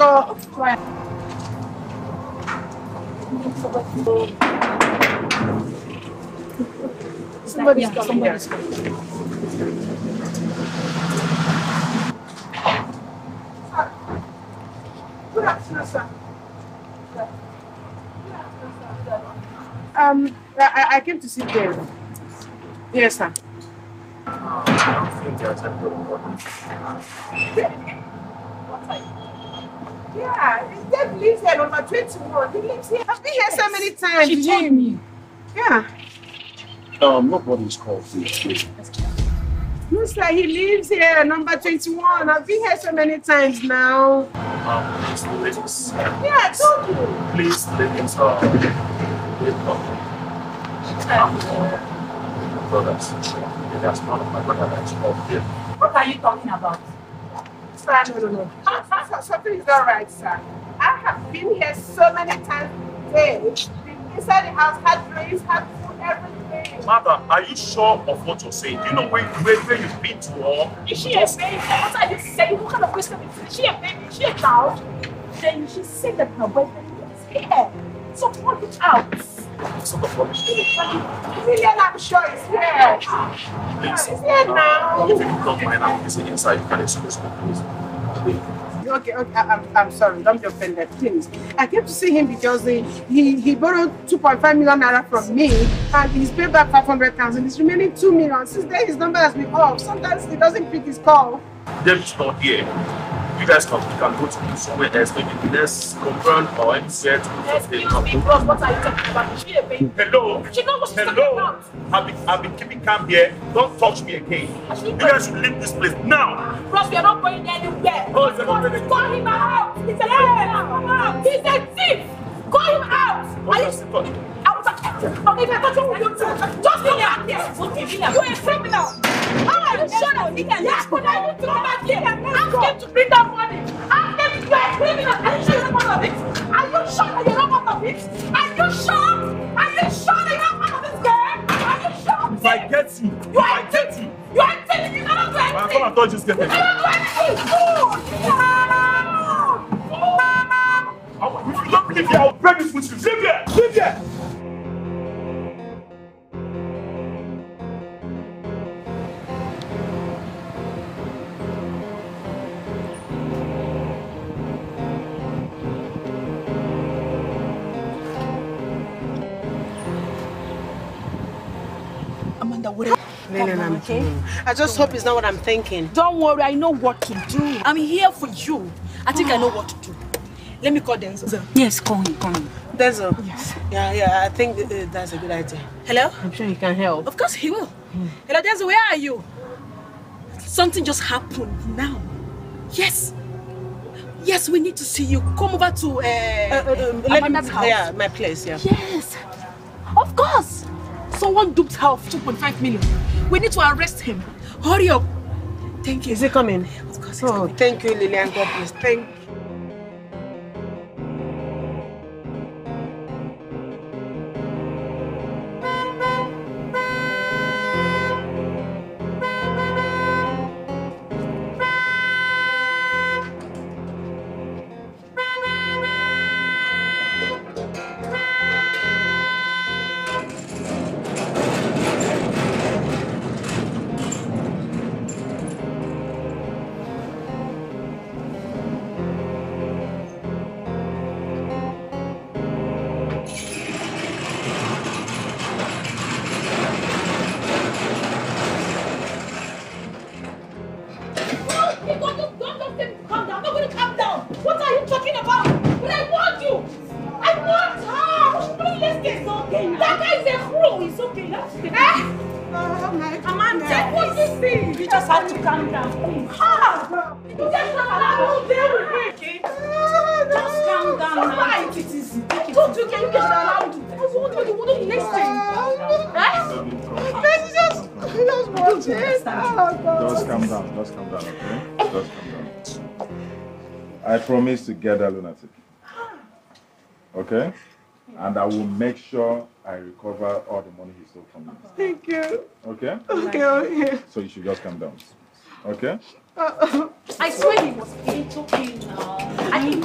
call. Somebody's yeah, coming somebody's here. Good afternoon, sir. Um, I, I came to see Dave. Yes, sir. I don't think there's a problem. Yeah, Dave lives here, number 21. He lives here. I've been here so many times. She told me. Yeah. Um, nobody's called, please. Looks like he lives here, number 21. I've been here so many times now. Um, please, ladies. Yeah, I told you. Please, ladies. Uh, leave them. Brothers. That's not my brother that's called here. What are you talking about? Sir, no, no, no. Something is not right, sir. I have been here so many times today. Inside the house, had drinks, had food, everything. Mother, are you sure of what you're saying? Do you know where, where, where you've been to or Is she a baby? What are you saying? What kind of question is this? Is she a baby? Is she a child? Then she said that her boyfriend is here. So point it out. sort of rubbish? Lillian, I'm sure it's here. Please. It's here now. If you don't mind, I'm busy inside. You can excuse me, please. Please. Okay, okay, I'm, I'm sorry, don't be offended, please. I came to see him because he, he, he borrowed 2.5 million naira from me and he's paid back 500,000. It's remaining 2 million. Since then, his number has been off. Sometimes he doesn't pick his call. David's not here. You guys can, you can go to somewhere else, maybe next conference or to Excuse me, bros. What are you talking about? Is she a baby? Hello. She knows what she's talking Hello. about. I've been, I've been keeping calm here. Don't touch me again. You guys should leave this place now. Bros, we are not going anywhere. Oh, going Call him out. He's a thief. He's a thief. Call him out. Are you? I was Okay, I you, you just come back here. You're a criminal. How are you he can? Yes, but I need to come back here. Ask him to bring that money. Ask him to you're a criminal. Are you sure you're not of it? Are you sure that you're not part of it? Are you sure? Are you sure that you're not part of this game? Are you sure? If I get you, You are thief. You are thief. You cannot do anything. come and touch this You girl. cannot do anything. If you don't believe me, I'll break this with you. Leave here. Leave here. Amanda, whatever. Lillian, I'm okay? I just hope it's not what I'm thinking. Don't worry, I know what to do. I'm here for you. I think I know what to do. Let me call Denzel. Yes, call him, call him. Denzel. Yes. Yeah, yeah, I think uh, that's a good idea. Hello? I'm sure he can help. Of course he will. Hello, Denzel, where are you? Something just happened now. Yes. Yes, we need to see you. Come over to uh, Uh, uh, let me, Amanda's house. yeah, my place, yeah. Yes. Of course. Someone duped her of 2.5 million. We need to arrest him. Hurry up. Thank you. Is he coming? Of course Oh, coming. thank you, Lillian. God bless. Thank Hey, get that lunatic. Okay? And I will make sure I recover all the money he stole from you. Thank you. Okay? Okay, okay. So you should just calm down. Okay? Uh, I swear he was it's okay now. I mean,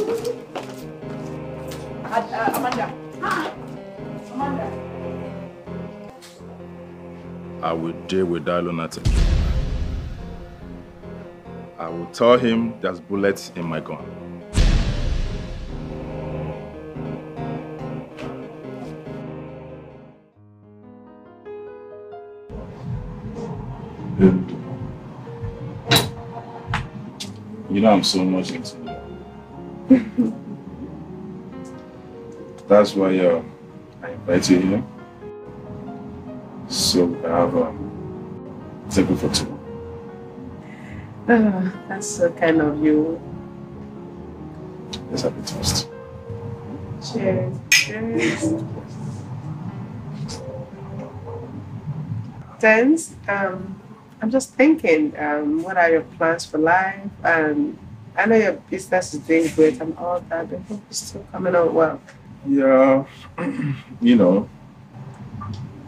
uh, uh, Amanda. Hi. Amanda. I will deal with that lunatic. I will tell him there's bullets in my gun. You know I'm so much into you. That's why uh, I invite you here. So I have um, table for two. uh, that's so kind of you. Let's have a toast. Cheers. Cheers. Tens, um, I'm just thinking, um, what are your plans for life? Um, I know your business is doing great and all that, but hope it's still coming out well. Yeah, you know,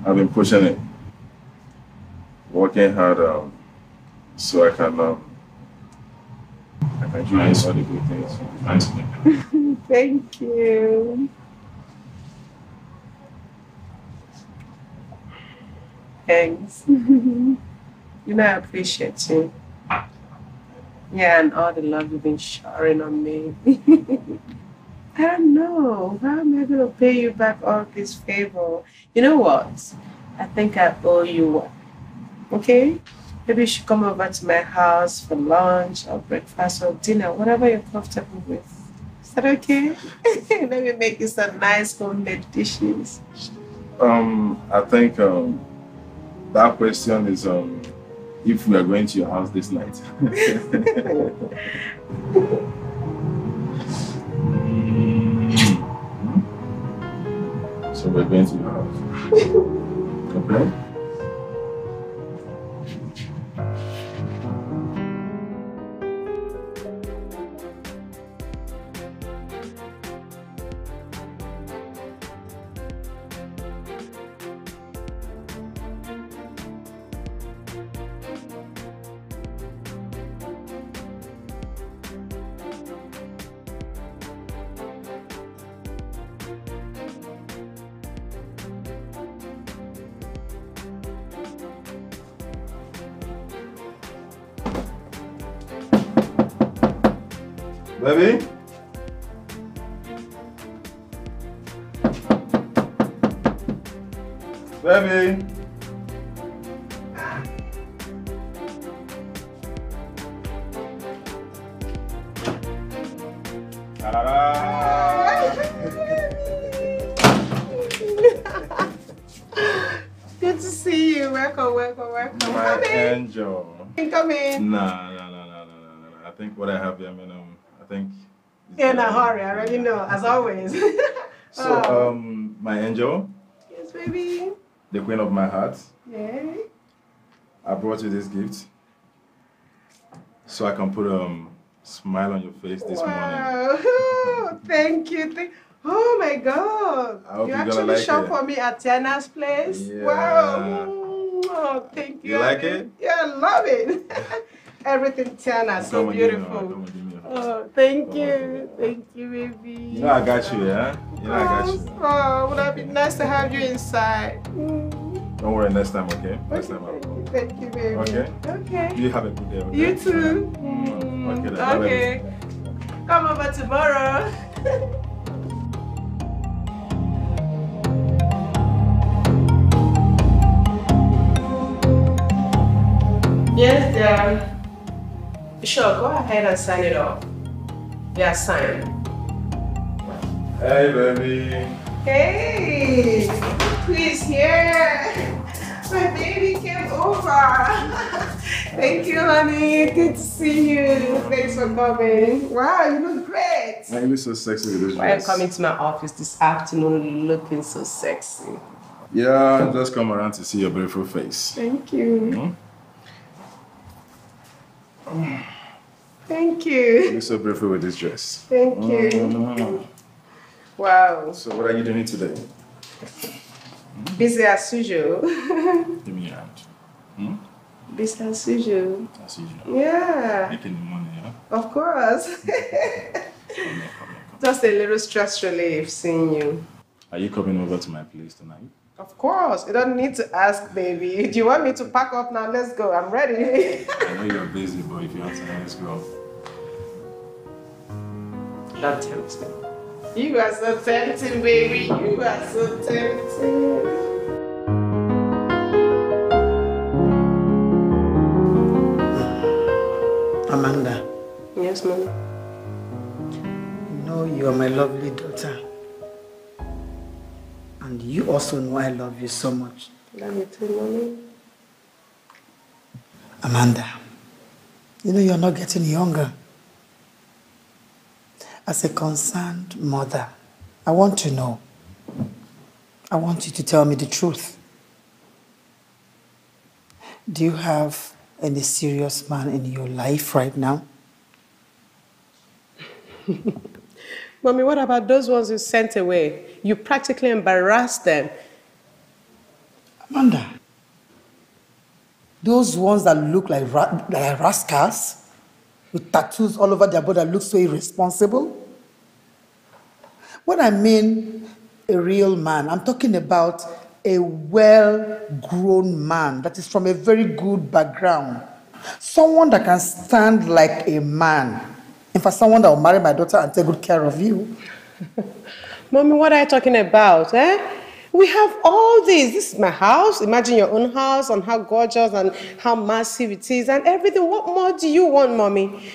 I've been pushing it, working hard, um, so I can, um, I can realize all the good things you're trying to make. Thank you. Thanks. you know, I appreciate you. Yeah, and all the love you've been showering on me. I don't know. How am I going to pay you back all this favor? You know what? I think I owe you one. Okay? Maybe you should come over to my house for lunch or breakfast or dinner, whatever you're comfortable with. Is that okay? Let me make you some nice homemade dishes. Um, I think um, that question is um, if we are going to your house this night. Hmm. Hmm. so we're going to your house. Okay? In a um, hurry, I already know, as always. So, Oh. um, my angel, yes, baby. the queen of my heart, Yay. I brought you this gift so I can put a um, smile on your face this morning. Wow. Thank you. Thank- oh my God. I hope you actually like shop it. for me at Tiana's place. Yeah. Wow. Oh, thank you. You like it? Yeah, I love it. Everything Tiana, so Come me a beautiful. Come and give me a hug. Oh, thank you. Thank you, baby. You know I got you, yeah? You know I got you. Oh, would that be nice to have you inside? Mm. Don't worry, next time, okay? Next time I'll Thank come. you, thank you, baby. Okay. Okay. You have a good day, okay? You too. Mm, Okay, then. Okay. Come over tomorrow. yes, dear. Sure, go ahead and sign it off. Yeah, sign. Hey, baby. Hey, who's here? My baby came over. Thank you, honey. Good to see you. Thanks for coming. Wow, you look great. Man, you look so sexy with this Why are you coming to my office this afternoon looking so sexy? Yeah, just come around to see your beautiful face. Thank you. Hmm? Thank You you. look so beautiful with this dress. Thank you. Mm. Wow. So what are you doing today? Busy as usual. Give me your hand. Hmm? Busy as usual. As usual. Yeah, Making the money, yeah? of course. Come here, come here, come. Just a little stress relief seeing you. Are you coming over to my place tonight? Of course. You don't need to ask, baby. Do you want me to pack up now? Let's go. I'm ready. I know you're busy, but if you have time, let's go. Don't tempt me. You are so tempting, baby. You are so tempting. Amanda, Yes, mommy. you know you are my lovely daughter. And you also know I love you so much. Let me tell you, mommy. Amanda, you know you're not getting younger. As a concerned mother, I want to know. I want you to tell me the truth. Do you have any serious man in your life right now? Mommy, what about those ones you sent away? You practically embarrass them. Amanda, those ones that look like, ra- like rascals with tattoos all over their body that look so irresponsible. When I mean a real man, I'm talking about a well grown man that is from a very good background. Someone that can stand like a man. In fact, someone that will marry my daughter and take good care of you. Mommy, what are you talking about, eh? We have all this. This is my house. Imagine your own house and how gorgeous and how massive it is and everything. What more do you want, mommy?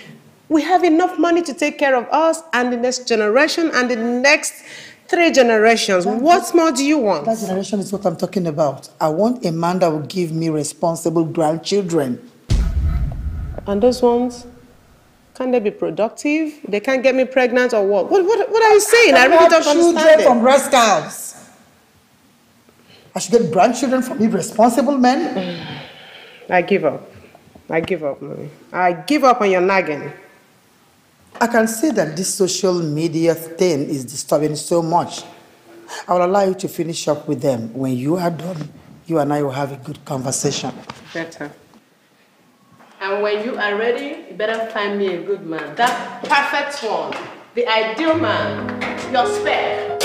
We have enough money to take care of us and the next generation and the next three generations. What more do you want? That generation is what I'm talking about. I want a man that will give me responsible grandchildren. And those ones, can they be productive? They can't get me pregnant or what? What, what, what are you saying? I really don't children understand it. from rascals. I should get grandchildren from irresponsible men. I give up. I give up, mommy. I give up on your nagging. I can see that this social media thing is disturbing so much. I will allow you to finish up with them. When you are done, you and I will have a good conversation. Better. And when you are ready, you better find me a good man. That perfect one. The ideal man. Your spec.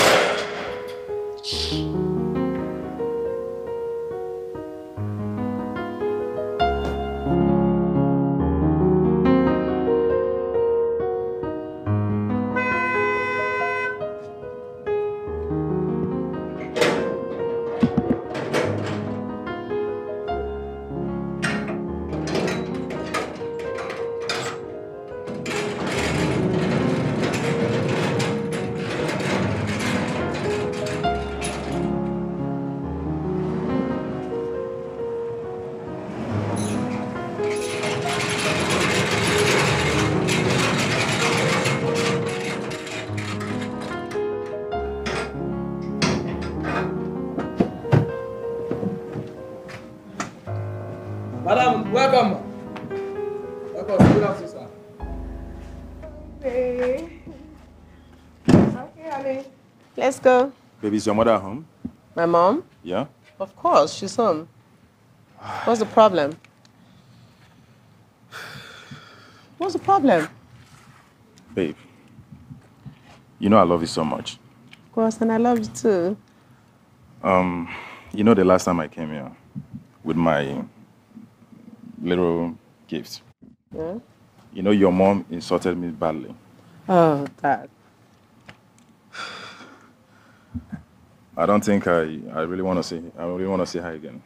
Let's go. Baby, is your mother at home? My mom? Yeah? Of course, she's home. What's the problem? What's the problem? Babe, you know I love you so much. Of course, and I love you too. Um, you know the last time I came here with my little gift. Yeah? You know your mom insulted me badly. Oh, Dad. I don't think I, I really want to see I really want to see her again.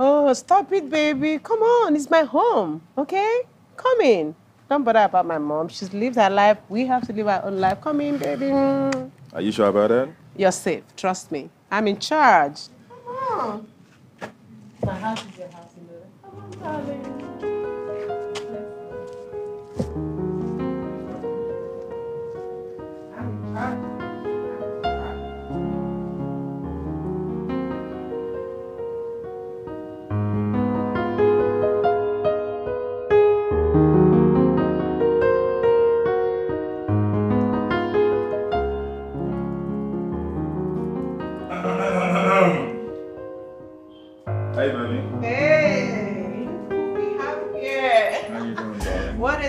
Oh, stop it, baby. Come on, it's my home, okay? Come in. Don't bother about my mom. She's lived her life. We have to live our own life. Come in, baby. Are you sure about that? You're safe. Trust me. I'm in charge. Come on. My house is your house, you know. Come on, darling.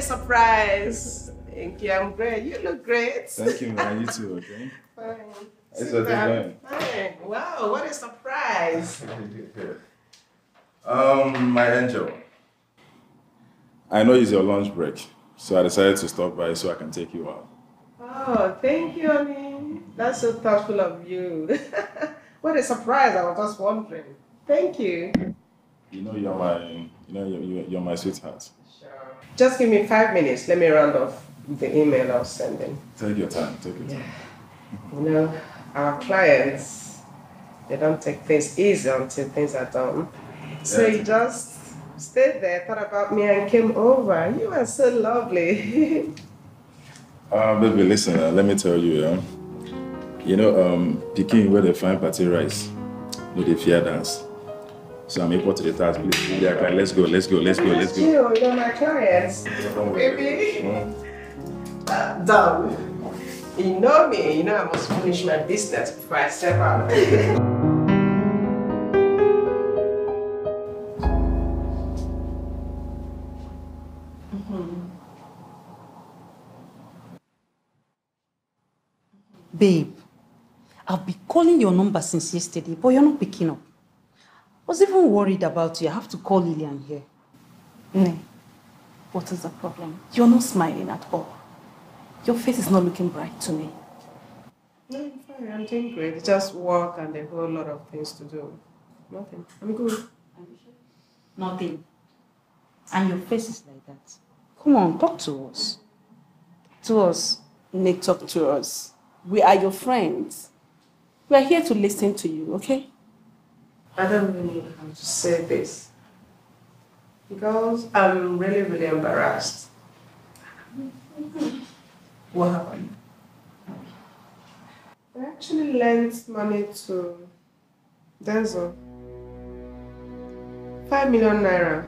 Surprise. Thank you. I'm great. You look great. Thank you, man. You too, okay? Fine. Sit your day Fine. Wow, what a surprise. Um, my angel. I know it's your lunch break, so I decided to stop by so I can take you out. Oh, thank you, honey. That's so thoughtful of you. what a surprise. I was just wondering. Thank you. You know you're my, you know you're, you're my sweetheart. Just give me five minutes. Let me round off the email I was sending. Take your time. Take your time. You know, our clients, they don't take things easy until things are done. So Yeah. you just stayed there, thought about me, and came over. You are so lovely. Uh, baby, listen. Uh, let me tell you. Um, you know, um, Peking where they find party rice, no they fear dance. So I'm equal to the task. Please, yeah, okay, let's go. Let's go. Let's go. Let's go. you, you know my clients. Baby. Dumb. You know me, you know I must finish my business before I step out. Babe, I've been calling your number since yesterday, but you're not picking up. I was even worried about you. I have to call Lillian here. Nee, what is the problem? You're not smiling at all. Your face is not looking bright to me. No, I'm fine. I'm doing great. It's just work and a whole lot of things to do. Nothing. I'm good. Nothing. And your face is like that. Come on, talk to us. To us, Nick, talk to us. We are your friends. We are here to listen to you, okay? I don't really know how to say this. Because I'm really, really embarrassed. What happened? I actually lent money to Denzel. Five million naira.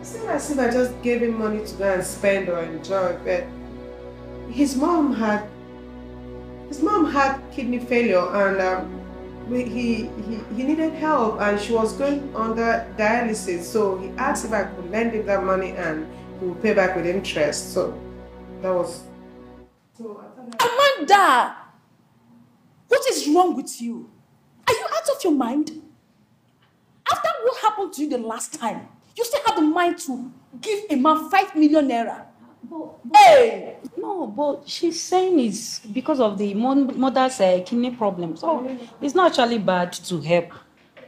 It's not as if I just gave him money to go and spend or enjoy, but his mom had his mom had kidney failure and um, he, he he needed help and she was going under dialysis. So he asked if I could lend him that money and he would pay back with interest. So that was. So I Amanda! What is wrong with you? Are you out of your mind? After what happened to you the last time, you still have the mind to give a man five million naira. Hey! No, but she's saying it's because of the mother's uh, kidney problem. So it's not actually bad to help.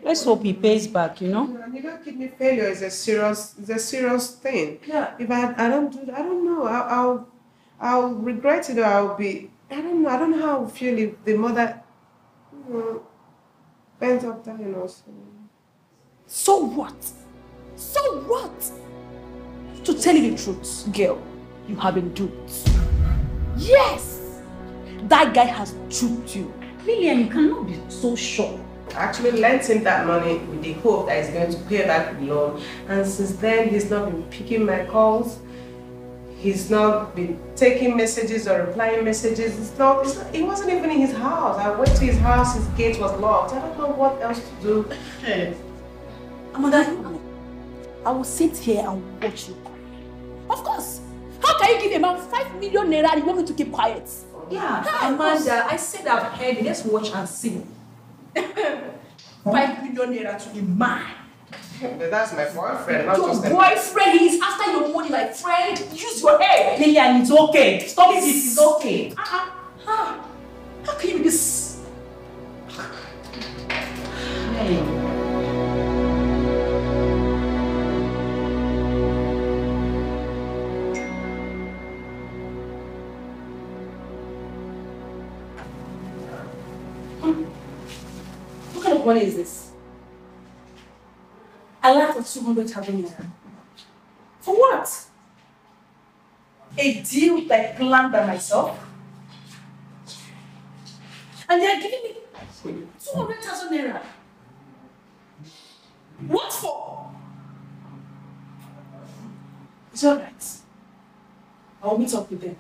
Let's hope he pays back, you know? You know, kidney failure is a serious, is a serious thing. Yeah. If I, I don't do, I don't know. I'll, I'll, I'll regret it or I'll be. I don't know. I don't know how I'll feel if the mother, you know, ends up dying also. So what? So what? To tell you the truth, girl, you have been duped. Yes! That guy has duped you. Lillian, you cannot be so sure. I actually lent him that money with the hope that he's going to pay back the loan. And since then, he's not been picking my calls. He's not been taking messages or replying messages. It's not, it's not, he wasn't even in his house. I went to his house, his gate was locked. I don't know what else to do. Amanda, I will sit here and watch you. Of course. How can you give a man five million naira and you want me to keep quiet? Yeah, Amanda, I said I've heard it. Let's watch and see. Five million naira to a man. That's my boyfriend, not Your just boyfriend, he is after your money, my friend. Use your head. Lillian, it's okay. Stop it, it's okay. Uh-uh. How? How can you be this? What kind of money is this? A laughed of 200,000 naira. For what? A deal that I planned by myself? And they're giving me 200,000 naira. What for? It's alright. I'll meet up with them.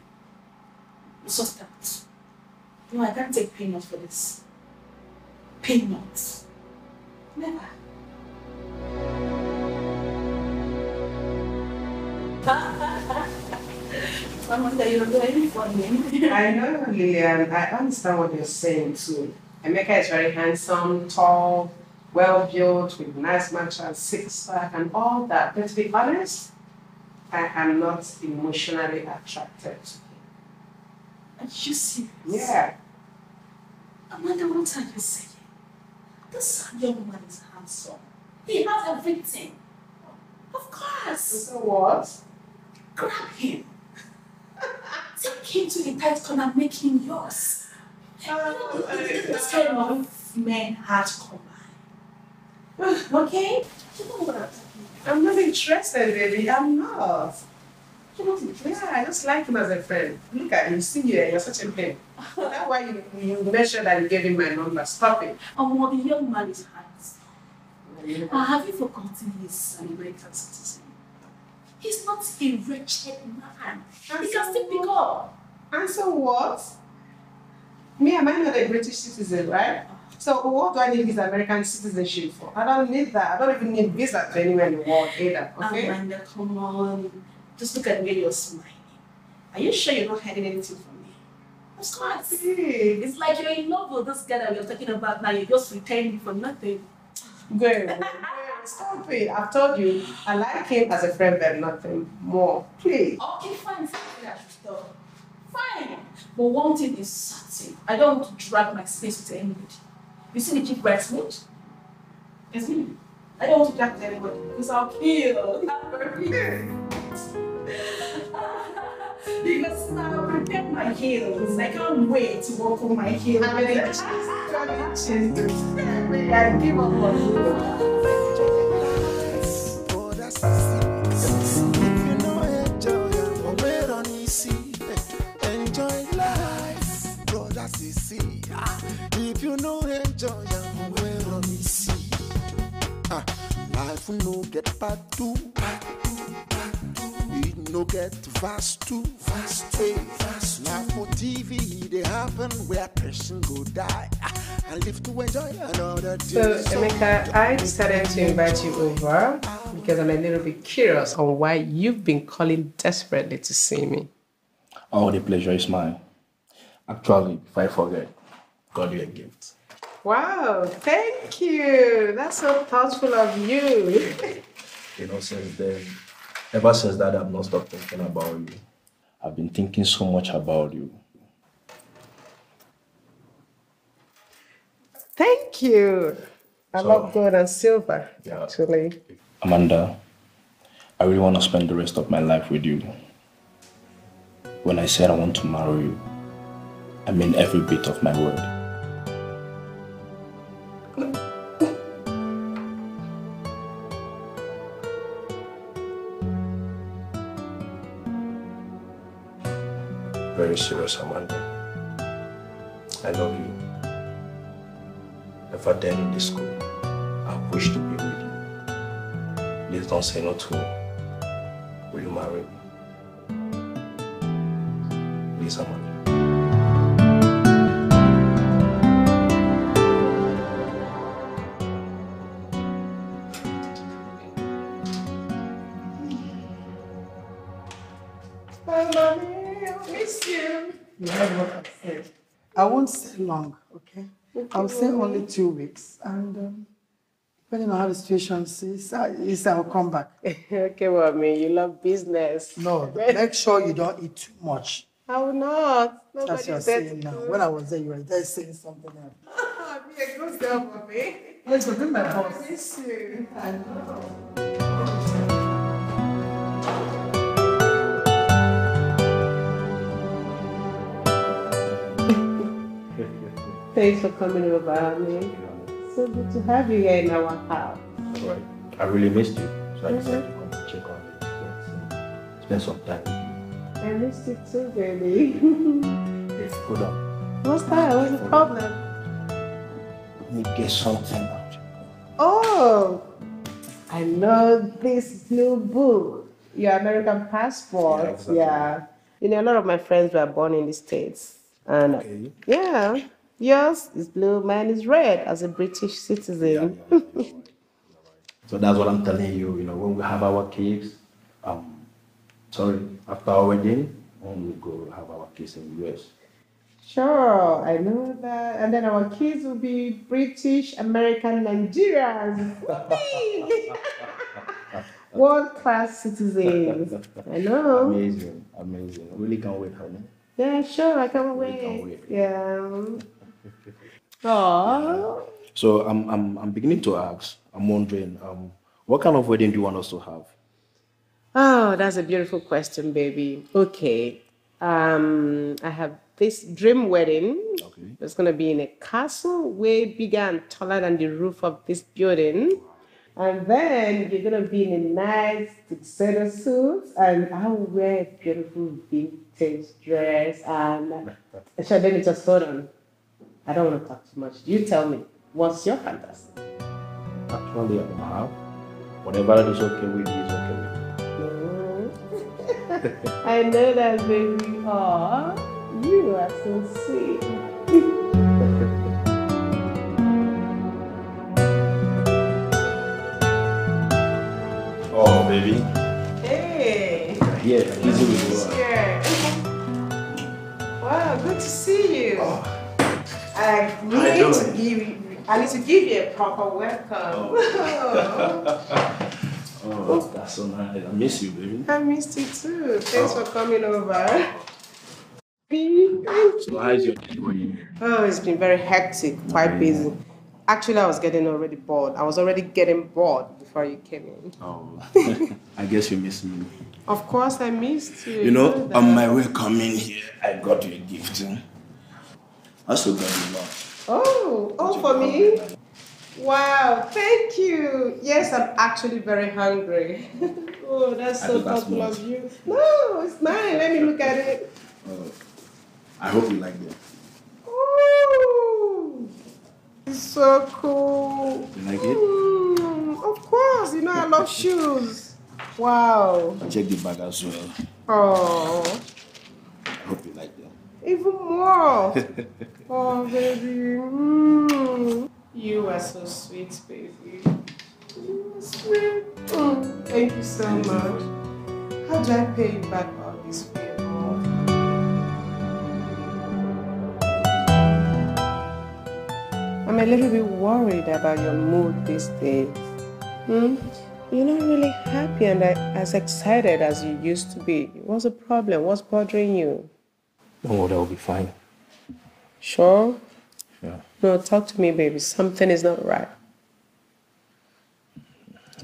We'll sort. No, I can't take payment for this. Peanuts. Never. Amanda, you're very funny. I know, Lillian. I understand what you're saying too. Emeka is very handsome, tall, well built, with nice matcha, six pack, and all that. But to be honest, I am not emotionally attracted to him. Are you serious? Yeah. Amanda, what are you saying? This young man is handsome. He has everything. Of course. So what? Grab him. Take him to the tight corner, make him yours. Ah, you know, this kind of men hard to come by. Ah, okay? You know what I'm talking I'm not interested, baby. I'm not. You're not interested. Yeah, I just like him as a friend. Look at you, see you, you're such a pain. That's why you, you sure that you gave him my number. Stop it. Um, well, the young man is handsome. Uh, have you forgotten he's an American citizen? He's not a wretched man. He can still pick up. And so what? Me, am I not a British citizen, right? So what do I need his American citizenship for? I don't need that. I don't even need visa to anywhere in the world either, okay? Amanda, come on. Just look at the way you're smiling. Are you sure you're not hiding anything from me? Of course. It's like you're in love with this guy that we're talking about now. You're just pretending for nothing. Girl, girl, stop it. I've told you, I like him as a friend, but nothing more. Please. Okay, fine. Fine. I should stop. Fine. But one thing is certain. I don't want to drag my space with anybody. You see the chief bridesmaid? It's me. I don't want to drag with anybody because I'll kill. I'm very Because now I prepared my heels. I can't wait to walk on my heels. I mean, it's just, I give up on you. If you know enjoy, I'm aware on easy. Enjoy life, brother CC. Ah, If you know enjoy, I'm no get part two. It no get fast too. Fast. Now for TV, they happen where person go die. And live to enjoy another day. So, Emeka, I decided to invite you over because I'm a little bit curious on why you've been calling desperately to see me. Oh, the pleasure is mine. Actually, if I forget, got you a gift. Wow, thank you. That's so thoughtful of you. You know, since then, ever since that, I've not stopped thinking about you. I've been thinking so much about you. Thank you. I So- love gold and silver, Yeah. actually. Amanda, I really want to spend the rest of my life with you. When I said I want to marry you, I mean every bit of my word. Very serious, Amanda. I love you. I then in this school, I wish to be with you. Please don't say no to me. Long, okay? I'll stay only two weeks, and um, depending on how the situation is, I, is I'll come back. okay, mommy, you love business. No, make sure you don't eat too much. I will not. That's Nobody what you're said saying now. When I was there, you were there saying something else. Be a good girl, mommy. Let's go, my I boss. miss you. Thanks for coming over, honey. So good to have you here in our house. Right. I really missed you, so I decided to mm-hmm. come and check on you. Spend- Spend some time with you. I missed you too, baby. you. Hold on. What's that? What's the problem? Let me get something out. Oh, I know this blue book. Your American passport. Yeah, Yeah. You know, a lot of my friends were born in the States. And Okay. yeah, Yours is blue, mine is red as a British citizen. So that's what I'm telling you. You know, when we have our kids, um, sorry, after our wedding, when we go have our kids in the US. Sure, I know that. And then our kids will be British, American, Nigerians. World class citizens. I know. Amazing, amazing. Really can't wait, honey. Yeah, sure, I can't wait. can't wait. Yeah. Aww. So I'm, I'm, I'm beginning to ask. I'm wondering, um, what kind of wedding do you want us to have? Oh, that's a beautiful question, baby. Okay. Um, I have this dream wedding. Okay. It's gonna be in a castle way bigger and taller than the roof of this building. And then you're gonna be in a nice tuxedo suit, and I will wear a beautiful vintage dress. And me just hold on. I don't want to talk too much. You tell me, what's your fantasy? Actually, I don't have. Whatever is okay with you is okay with Mhm. I know that, baby. Aw, you are so sweet. Oh, baby. Hey. Yeah, easy with you. Wow, good to see you. I need to give you. I need to give you a proper welcome. Oh, oh that's so nice. I miss you, baby. I missed you too. Thanks for oh. coming over. So how's your day going? Oh, it's been very hectic, quite busy. Actually, I was getting already bored. I was already getting bored before you came in. Oh, I guess you missed me. Of course, I missed you. You know, on my way coming here, I got you a gift. I also got you lunch. Oh, oh, for me? Wow, thank you. Yes, I'm actually very hungry. oh, that's I so thoughtful of you. No, it's mine. Let me look at it. Oh, I hope you like it. Ooh, it's so cool. You like it? Mm, of course, you know I love shoes. Wow. Check the bag as well. Oh, I hope you like them. Even more. oh, baby. Mm. You are so sweet, baby. You are sweet. Mm, Thank you so much. How do I pay you back all this favor? I'm a little bit worried about your mood these days. Hmm? You're not really happy and uh, as excited as you used to be. What's the problem? What's bothering you? Don't worry, I'll be fine. Sure? Yeah. No, talk to me, baby. Something is not right.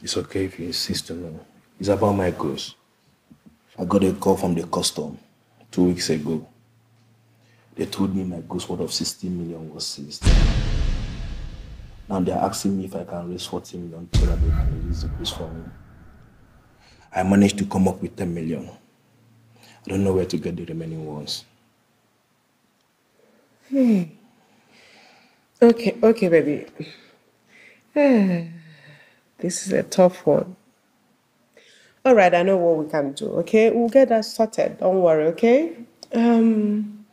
It's okay if you insist to know. It's about my goods. I got a call from the custom two weeks ago. They told me my goods worth of 60 million was seized. Now they're asking me if I can raise 40 million so that they can release the goods for me. I managed to come up with 10 million. I don't know where to get the remaining ones. Hmm. Okay, okay, baby. this is a tough one. All right, I know what we can do. Okay, we'll get that sorted. Don't worry. Okay. Um,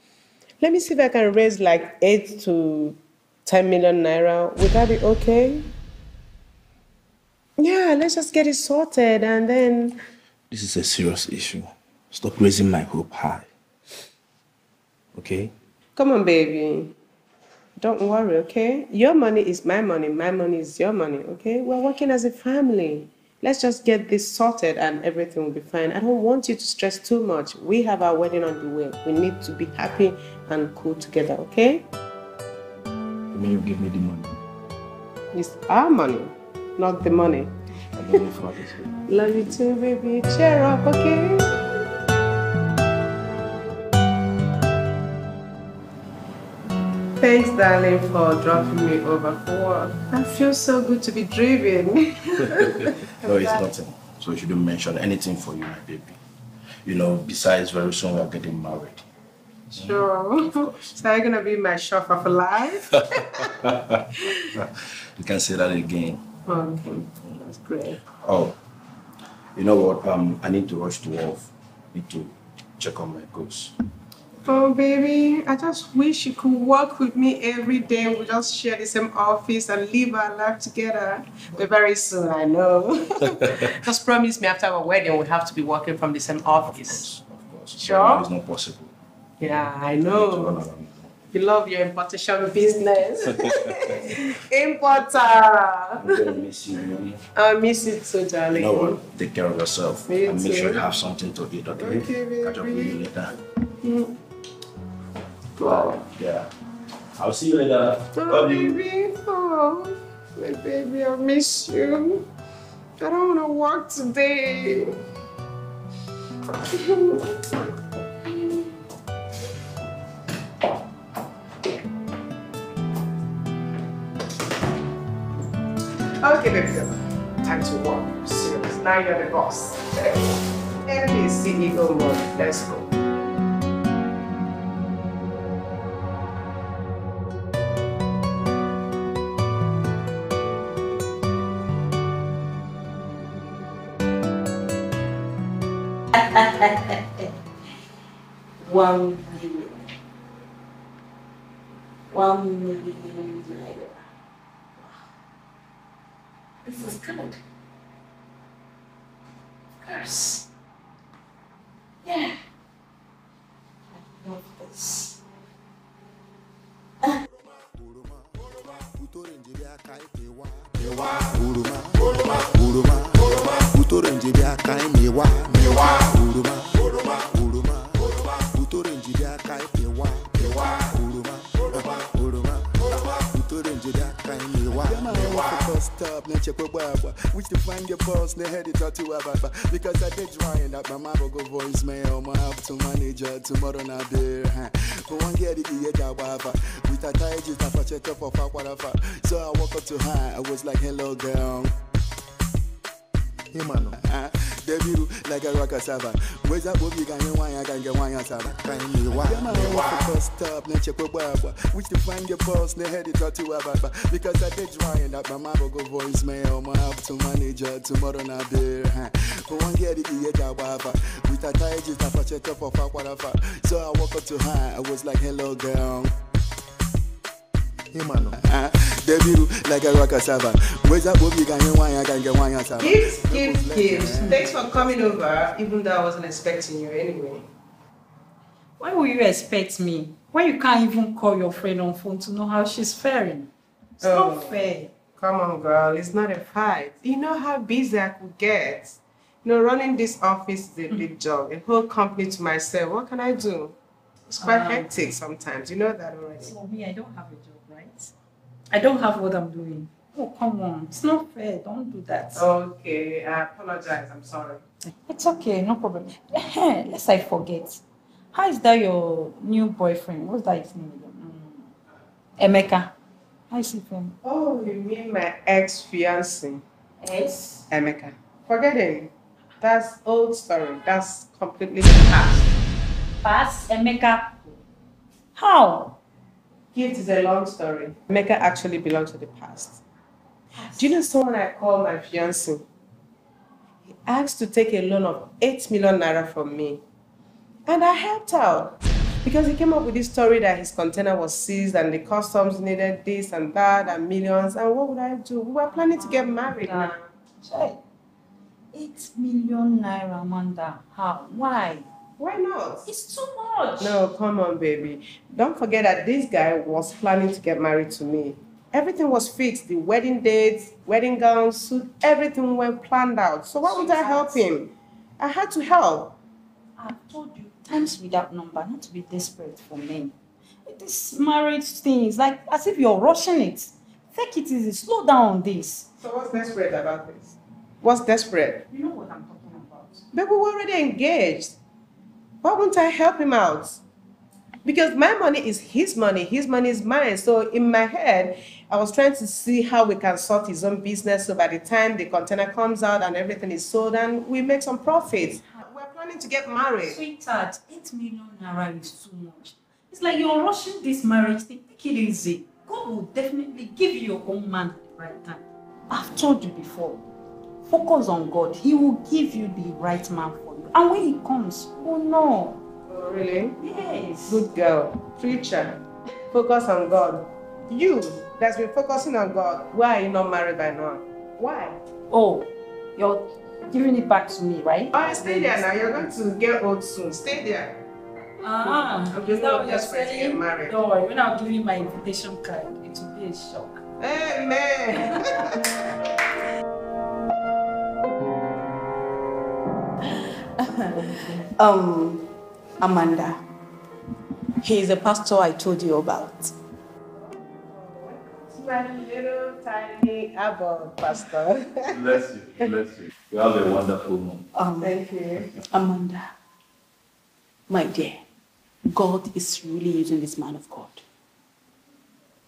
let me see if I can raise like eight to ten million naira. Would that be okay? Yeah, let's just get it sorted and then. This is a serious issue. Stop raising my hope high. Okay? Come on, baby. Don't worry, okay? Your money is my money, my money is your money, okay? We're working as a family. Let's just get this sorted and everything will be fine. I don't want you to stress too much. We have our wedding on the way. We need to be happy and cool together, okay? You mean you give me the money? It's our money, not the money. I love you for this. Love you too, baby. Cheer up, okay? Thanks, darling, for dropping me over for work. I feel so good to be driven. no, it's nothing. So you shouldn't mention anything for you, my baby. You know, besides, very soon we are getting married. Sure. So you're gonna be my chauffeur for life? You can say that again. Okay, that's great. Oh, you know what? Um, I need to rush to off. Need to check on my goods. Oh, baby, I just wish you could work with me every day. We just share the same office and live our life together. But very soon, I know. just promise me after our wedding, we'll have to be working from the same office. Of course. Sure. It's not possible. Yeah, I know. You love your importation business. Importer. I'm gonna miss you, baby. I miss it so, You darling. know what? Take care of yourself. Me and make sure you have something to eat, okay? Okay, Catch up with you baby. Mm. Later. Yeah. I'll see you later. Oh, Love you. baby. Oh, my baby, I miss you. I don't want to work today. okay, baby. girl. Time to work. Serious. Now you're the boss. Every CEO mode. Let's go. One million. One million naira. This is good. Of course. Yeah. Up, na check baba. Which to find your boss, they head it out to baba. Because I did trying that my mama go voicemail. My have to manager tomorrow now there. But one get it, yeah, that baba. With a tie, just a check up of whatever. So I walk up to her, I was like, hello girl. Hey man, uh, Debiru like a rock cassava. Where's that bobby can you wine? I can get wine cassava. Can you? Yeah, man, I first stop, then check baba. Which to find your boss, they head it out to. Because I did trying that my mama go voicemail. My have to manager tomorrow there. huh. But one get it, yeah, that baba. With a tie, just a for check up of whatever. So I walk up to her, I was like, hello girl. Hey man, uh, Debiru like a rock cassava. Where's that bobby can you wine? I can get wine. Gifts, gifts, gifts. Thanks for coming over, even though I wasn't expecting you anyway. Why would you expect me Why you can't even call your friend on phone to know how she's faring? It's Oh. not fair. Come on, girl, it's not a fight. You know how busy I could get. You know, running this office is a big job. A whole company to myself. What can I do? It's quite Um, hectic sometimes. You know that already. So me, I don't have a job, right? I don't have what I'm doing. Oh, come on. It's not fair. Don't do that. Okay, I apologize. I'm sorry. It's okay, no problem. Lest I forget. How is that your new boyfriend? What's that his name? again? Mm. Emeka. How is he feeling? Oh, you mean my ex fiance, Yes. Emeka? Forget him. That's old story. That's completely past. Pass Emeka. How? Gift is a long story. Mecca actually belongs to the past. Do you know someone I call my fiance? He asked to take a loan of 8 million naira from me. And I helped out. Because he came up with this story that his container was seized and the customs needed this and that and millions. And what would I do? We were planning to get married now. Chai. Eight million naira, Amanda. How? Why? Why not? It's too much. No, come on, baby. Don't forget that this guy was planning to get married to me. Everything was fixed. The wedding dates, wedding gowns, suit, everything went planned out. So why would I help him? I had to help. I've told you times without number not to be desperate for men. This marriage thing is like as if you're rushing it. Take it easy. Slow down on this. So what's desperate about this? What's desperate? You know what I'm talking about. But we were already engaged. Why wouldn't I help him out? Because my money is his money, his money is mine. So in my head, I was trying to see how we can sort his own business so by the time the container comes out and everything is sold and we make some profits. We're planning to get married. Sweetheart, eight million naira is too much. It's like you're rushing this marriage thing. Take it easy. God will definitely give you your own man at the right time. I've told you before. Focus on God. He will give you the right man for you. And when he comes, oh no. Oh, really? Yes. Good girl. Preacher. Focus on God. You that's been focusing on God, why are you not married by now? Why? Oh, you're giving it back to me, right? Oh, stay there now. You're going to get old soon. Stay there. Ah, I'm is that what you're just ready to get saying? married. Don't worry, when I'll give you my invitation card, it will be a shock. Amen. um, Amanda, he is a pastor I told you about. My little tiny abbot pastor. Bless you, bless you. You have a wonderful mom. Um, Thank you. Amanda, my dear, God is really using this man of God.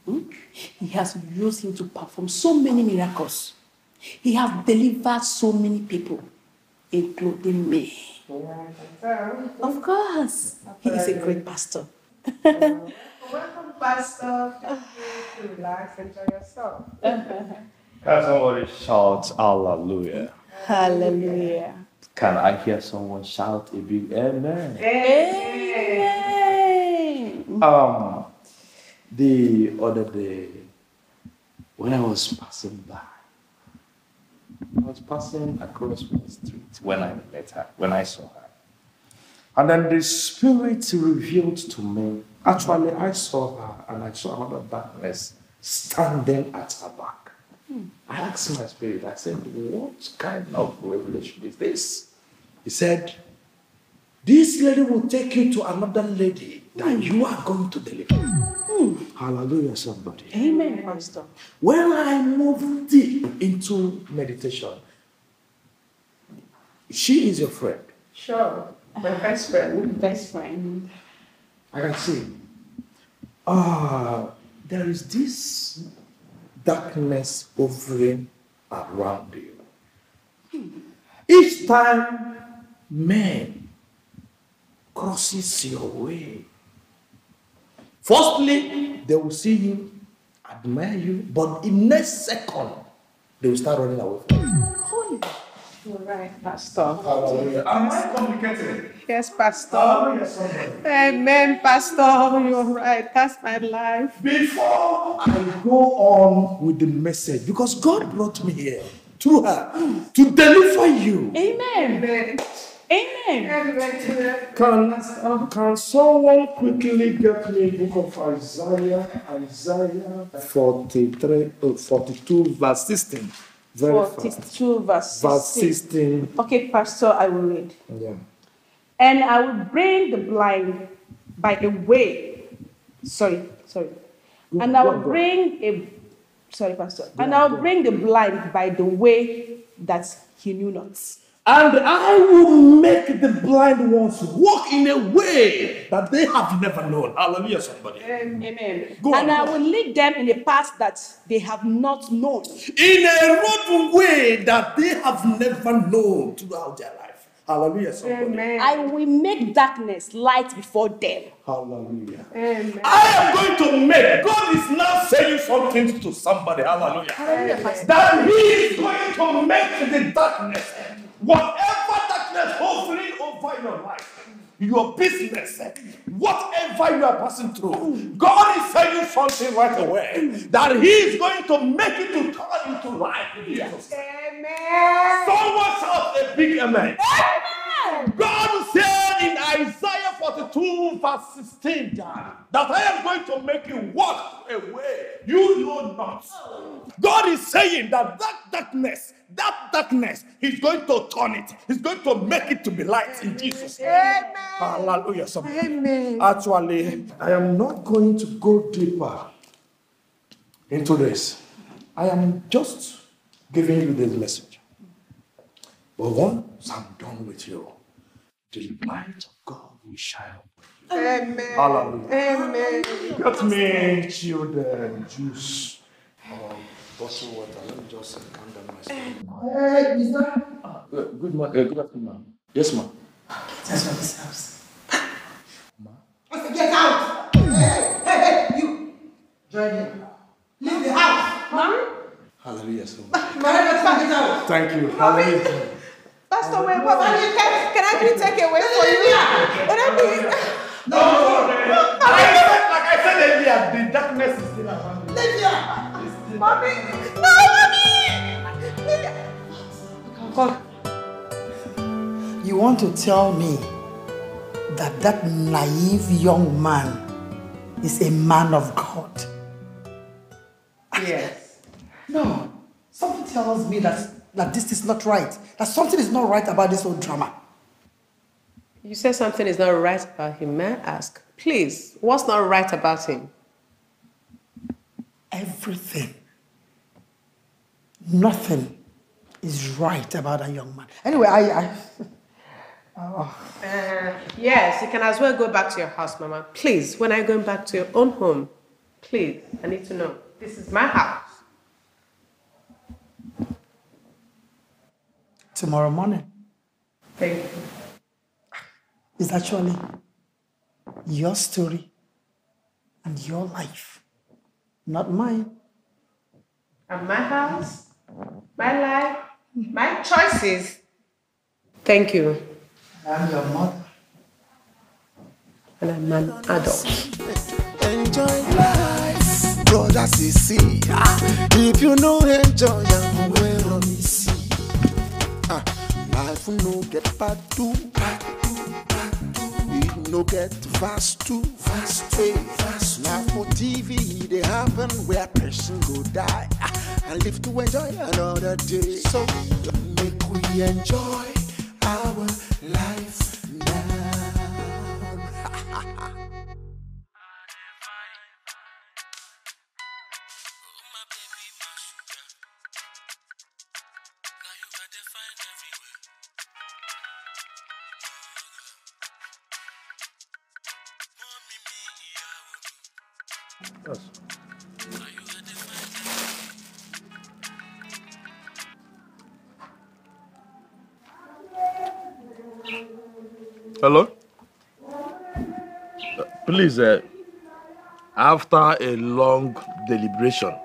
Hmm? He has used him to perform so many miracles. He has delivered so many people, including me. Of course, he is a great pastor. Welcome, Pastor. Feel free to relax, enjoy yourself. Can somebody shout hallelujah? Hallelujah. Can I hear someone shout a big amen? Amen. Um, the other day, when I was passing by, I was passing across my street when I met her, when I saw her. And then the Spirit revealed to me, actually, I saw her and I saw another darkness standing at her back. Hmm. I asked my spirit, I said, What kind of revelation is this? He said, This lady will take you to another lady that hmm. you are going to deliver. Hallelujah, somebody. Amen, Pastor. When I move deep into meditation, she is your friend. Sure. My best friend. Best friend. I can see. Ah, there is this darkness hovering around you. Each time man crosses your way, firstly, they will see you, admire you, but in next second, they will start running away from you. You're right, Pastor. Hallelujah. Am I complicated? Yes, Pastor. Hallelujah. Amen, Pastor. You're right. That's my life. Before I go on with the message, because God brought me here through her to deliver you. Amen. Amen. Amen. Can, can someone quickly get me book of Isaiah, Isaiah 43, uh, 42, verse 16? Very fast. 42 verse Verse 16. 16. Okay, Pastor, I will read. Yeah. And I will bring the blind by a way. Sorry, sorry. Go- And I will on, go on. bring a. Sorry, Pastor. And I will bring the blind by the way that he knew not. And I will make the blind ones walk in a way that they have never known. Hallelujah, somebody. Amen. Go and on, I go will lead them in a path that they have not known. In a roadway that they have never known throughout their life. Hallelujah, somebody. Amen. I will make darkness light before them. Hallelujah. Amen. I am going to make. God is now saying something to somebody. Hallelujah. That He is going to make the darkness, whatever darkness hovering over your life, your business, whatever you are passing through, God is saying something right away. That He is going to make it to turn into life in Jesus. Amen. Someone shout a big amen. amen. God said in Isaiah 42, verse 16, that I am going to make you walk away. you know not. God is saying that that darkness, that darkness, He's going to turn it. He's going to make it to be light in Jesus. name. Amen. Hallelujah. somebody. Amen. Actually, I am not going to go deeper into this. I am just giving you this message. But once I'm done with you, the light of God will shine. Amen. Hallelujah. Amen. Get me children juice or bottle water. Let me just calm down myself. Good, good, ma- uh, good afternoon, ma'am. Yes, ma'am. That's what this house. I said, get out! Hey, hey, hey, hey, you! Join in. Leave the house! Mom? Hallelujah. So My husband, get out! Thank you. Hallelujah. Pastor, wait, what? Can, can I be take away for you? Can I be? No, no, no. Like I said, like I said earlier, the darkness is still around you. Lydia! Mommy! No, mommy! Lydia! God. You want to tell me that that naive young man is a man of God? Yes. No. Something tells me that, that this is not right. That something is not right about this whole drama. You said something is not right about him. May I ask? Please, what's not right about him? Everything. Nothing is right about a young man. Anyway, I. I oh. Uh, yes, you can as well go back to your house, Mama. Please, when are you going back to your own home? Please, I need to know. This is my house. Tomorrow morning Thank you. Is actually your story and your life, not mine. And my house, my life, my choices. Thank you. I'm your mother. And I'm an adult. Enjoy life, brother CC. Ah, if you know enjoy am well on see. Life no get bad too. It no get fast too. Fast hey, fast. Now for TV they happen where person go die and live to enjoy another day. So make we enjoy our life Please, uh, after a long deliberation,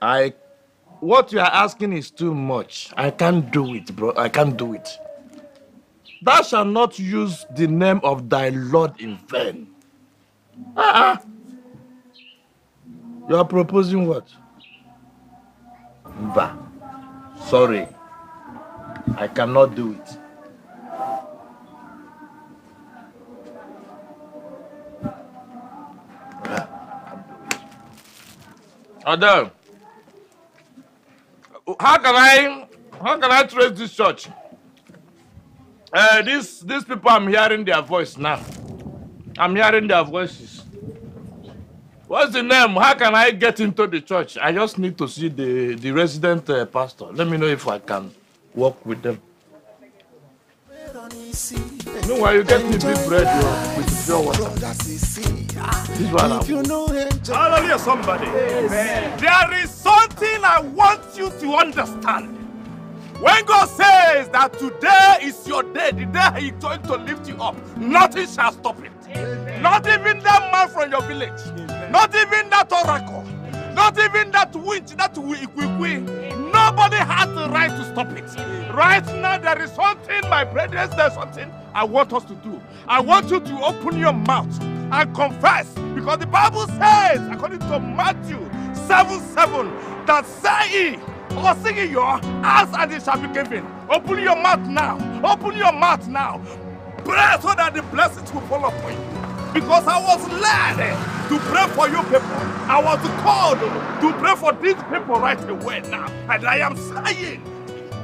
I, what you are asking is too much. I can't do it, bro. I can't do it. Thou shalt not use the name of thy Lord in vain. Uh-uh. You are proposing what? Mba. Sorry. I cannot do it. Adam, how can I how can I trace this church? Uh, these these people I'm hearing their voice now. I'm hearing their voices. What's the name? How can I get into the church? I just need to see the the resident uh, pastor. Let me know if I can work with them. Meanwhile, you get me big bread yo, with pure water. This one I Hallelujah, somebody. There is something I want you to understand. When God says that today is your day, the day He's going to lift you up, nothing shall stop it. Not even that man from your village, not even that oracle, not even that witch, that wikwi. Nobody has the right to stop it. Right now, there is something, my brothers, there's something I want us to do. I want you to open your mouth and confess because the Bible says, according to Matthew 7 7, that say or sing your ask and it shall be given. Open your mouth now. Open your mouth now. Pray so that the blessings will fall upon you. Because I was led to pray for you people. I was called to pray for these people right away now. And I am saying,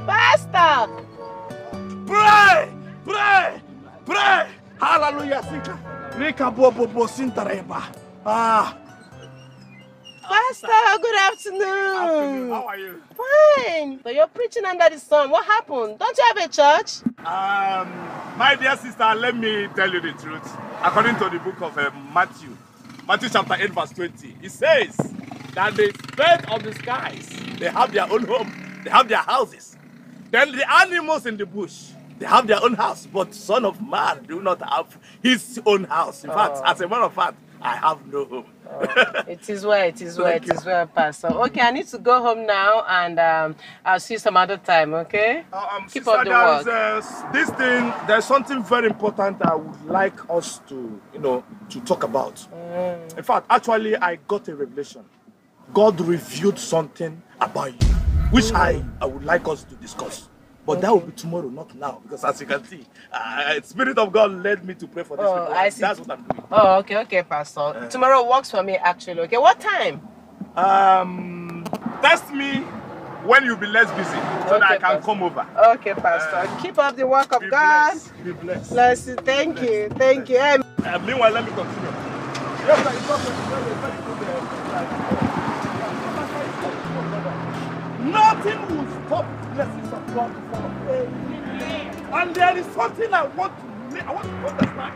Pastor! Pray! Pray! Pray! Hallelujah. Sika. Rika bobo bo sintareba. Ah. Pastor, good afternoon. Afternoon. How are you? Fine. But you're preaching under the sun. What happened? Don't you have a church? Um, my dear sister, let me tell you the truth. According to the book of uh, Matthew, Matthew chapter 8, verse 20, it says that the birds of the skies, they have their own home, they have their houses. Then the animals in the bush, they have their own house, but Son of Man do not have his own house. In fact, Oh. as a matter of fact, I have no home. It is well, it is well, Thank it is well, Pastor. Okay, I need to go home now and um, I'll see you some other time, okay? Um, Keep up the work. uh, this thing, there's something very important I would like us to, you know, to talk about. Mm. In fact, actually, I got a revelation. God revealed something about you, which I, I would like us to discuss. But that will be tomorrow, not now, because as you can see, uh, Spirit of God led me to pray for this. Oh, people. I see. That's what I'm doing. Oh, okay, okay, Pastor. Tomorrow works for me, actually. Okay, what time? Um, test me when you'll be less busy, so that I can Pastor. come over. Okay, Pastor. Keep up the work of God. Be blessed. Bless you. Thank you. Thank you. Em- Uh, meanwhile, let me continue. Yes, uh, Nothing will stop blessings of God to fall. And there is something I want to make, I want to understand.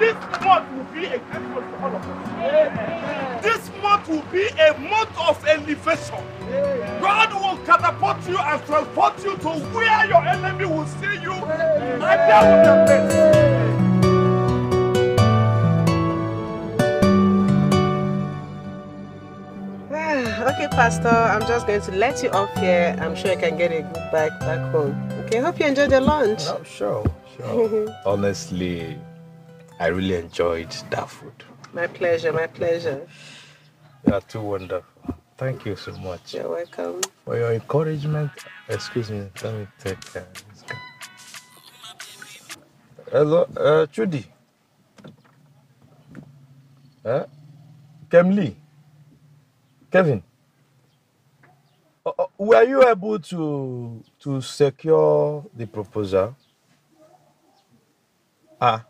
This month will be a Christmas for all of us. This month will be a month of elevation. God will catapult you and transport you to where your enemy will see you. And there will be a place. okay, Pastor. I'm just going to let you off here. I'm sure you can get a good bike back home. Okay, hope you enjoyed your lunch. No, sure, sure. Honestly, I really enjoyed that food. My pleasure, my pleasure. You are too wonderful. Thank you so much You're welcome. for your encouragement. Excuse me, let me take uh. Hello, uh, Trudy. Uh, Kemli. Kevin. Uh, uh, were you able to to secure the proposal? Ah,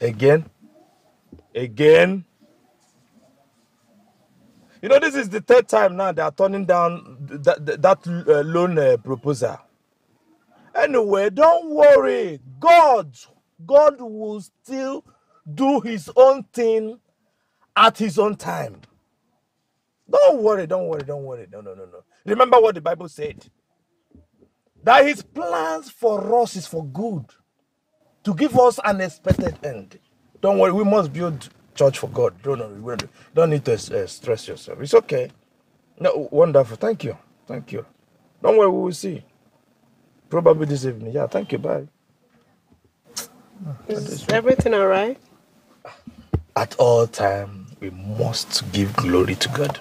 again, again. You know, this is the third time now they are turning down that that, uh, loan uh, proposal. Anyway, don't worry. God, God will still do His own thing at His own time. Don't worry, don't worry, don't worry. No, no, no, no. Remember what the Bible said that His plans for us is for good, to give us an expected end. Don't worry, we must build church for God. Don't don't- don't need to uh, stress yourself. It's okay. No, wonderful. Thank you. Thank you. Don't worry, we will see. Probably this evening. Yeah, thank you. Bye. Is everything all right? At all time, we must give glory to God.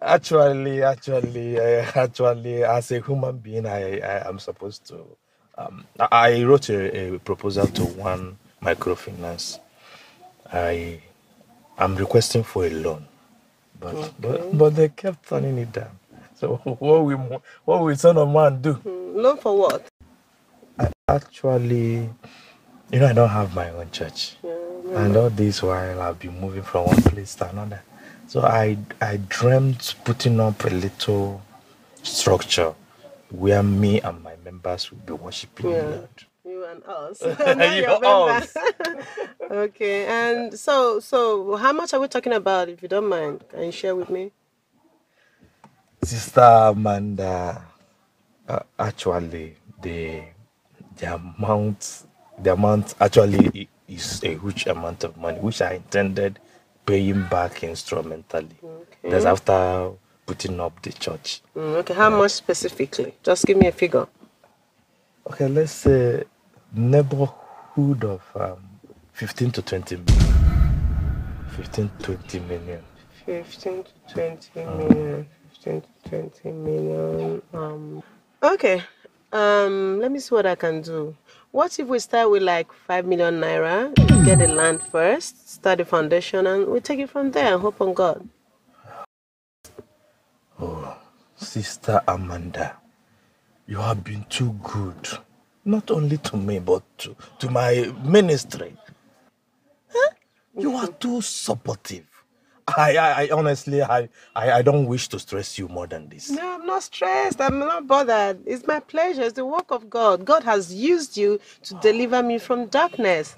Actually, actually, uh, actually, as a human being, I, I am supposed to. Um, I wrote a, a proposal to one microfinance. I am requesting for a loan, but Okay. but but they kept turning it down. So what we what will son of man do? Hmm, Loan for what? I actually, you know, I don't have my own church. And all this while I've been moving from one place to another. So I I dreamt putting up a little structure where me and my members will be worshiping the Yeah. Lord. You and us. You us. okay, and so so how much are we talking about if you don't mind? Can you share with me? Sister Amanda, uh, actually, the the amount the amount actually is a huge amount of money, which I intended paying back instrumentally. That's after putting up the church. Mm, okay, how much specifically? Just give me a figure. Okay, let's say neighborhood of um, 15 to 20 million. 15 to 20 million. 15 to 20 million. 15 to 20 million. Um, okay. Um, let me see what I can do. What if we start with like 5 million naira, get the land first, start the foundation, and we take it from there and hope on God? Oh, Sister Amanda, you have been too good. Not only to me, but to, to my ministry. Huh? You are too supportive. I, I, I honestly, I, I, I don't wish to stress you more than this. No, I'm not stressed. I'm not bothered. It's my pleasure. It's the work of God. God has used you to deliver me from darkness.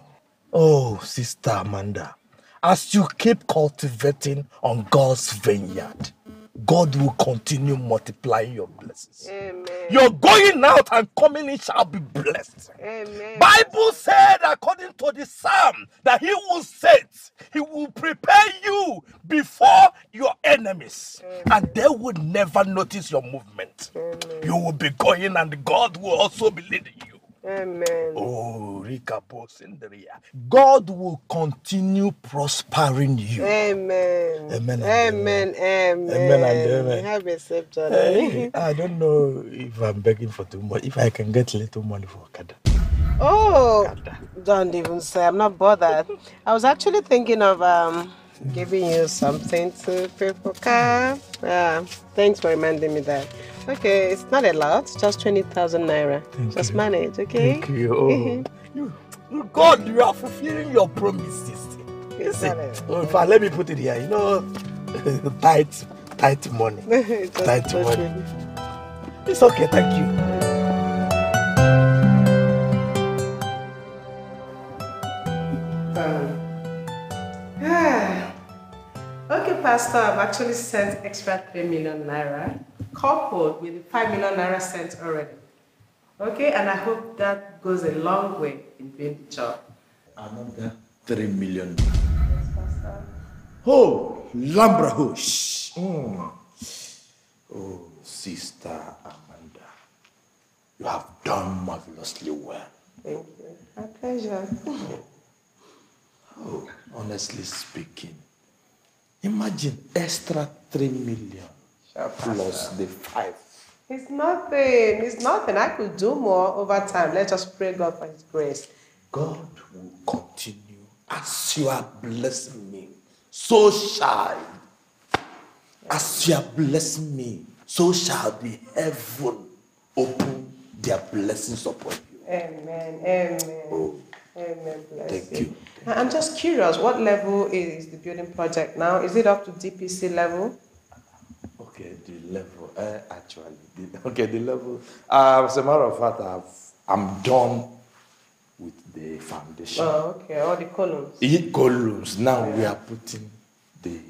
Oh, Sister Amanda, as you keep cultivating on God's vineyard, God will continue multiplying your blessings. Amen. Your going out and coming in shall be blessed. Amen. Bible said, according to the psalm, that he will set, he will prepare you before your enemies, and they will never notice your movement. You will be going, and God will also be leading you. Amen. Oh, Rika Bosindria. God will continue prospering you. Amen. Amen Amen. Amen. Amen and amen. Have a safe journey. Hey, I don't know if I'm begging for too much. If I can get little money for Okada. Oh, don't even say. I'm not bothered. I was actually thinking of um giving you something to pay for car. Yeah. Thanks for reminding me that. Okay, it's not a lot. Just twenty thousand naira. Just manage. Okay. Thank you. You, you- God, you are fulfilling your promises. Not oh, in fact, let me put it here. You know, tight, tight money. Tight money. It's okay. Thank you. Pastor, I've actually sent extra 3 million naira, coupled with the 5 million naira sent already. Okay, and I hope that goes a long way in doing the job. Another three million. Pastor, Oh, Lambrahush. Mm. Oh, Sister Amanda, you have done marvelously well. Thank you. My pleasure. Oh, honestly speaking, imagine extra three million plus the five. It's nothing. It's nothing. I could do more over time. Let's just pray God for His grace. God will continue as you are blessing me. So shall, as you are blessing me, so shall the heaven open their blessings upon you. Amen. Amen. Amen. Bless Thank you. you. I- I'm just curious, what level is the building project now? Is it up to DPC level? Okay, the level, uh, actually, the, okay, the level. Uh, as a matter of fact, I've, I'm done with the foundation. Oh, okay. All the columns. It columns. Now we are putting the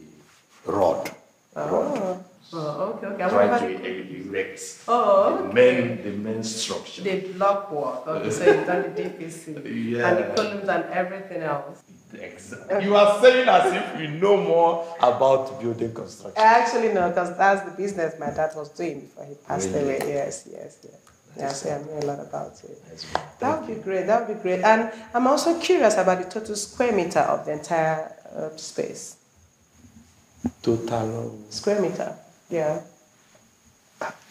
rod. Oh, oh okay, okay. I Trying to erect Oh, the okay. main, the main structure. The block work. Okay, so you've done the DPC. Yeah. And the columns and everything else. Exactly. You are saying as if you know more about building construction. I actually know because that's the business my dad was doing before he passed Really? away. Yes, yes, yes. Yes, yeah, I know a lot about it. That would be great. That would be great. And I'm also curious about the total square meter of the entire uh, space. Total, Square meter. Yeah.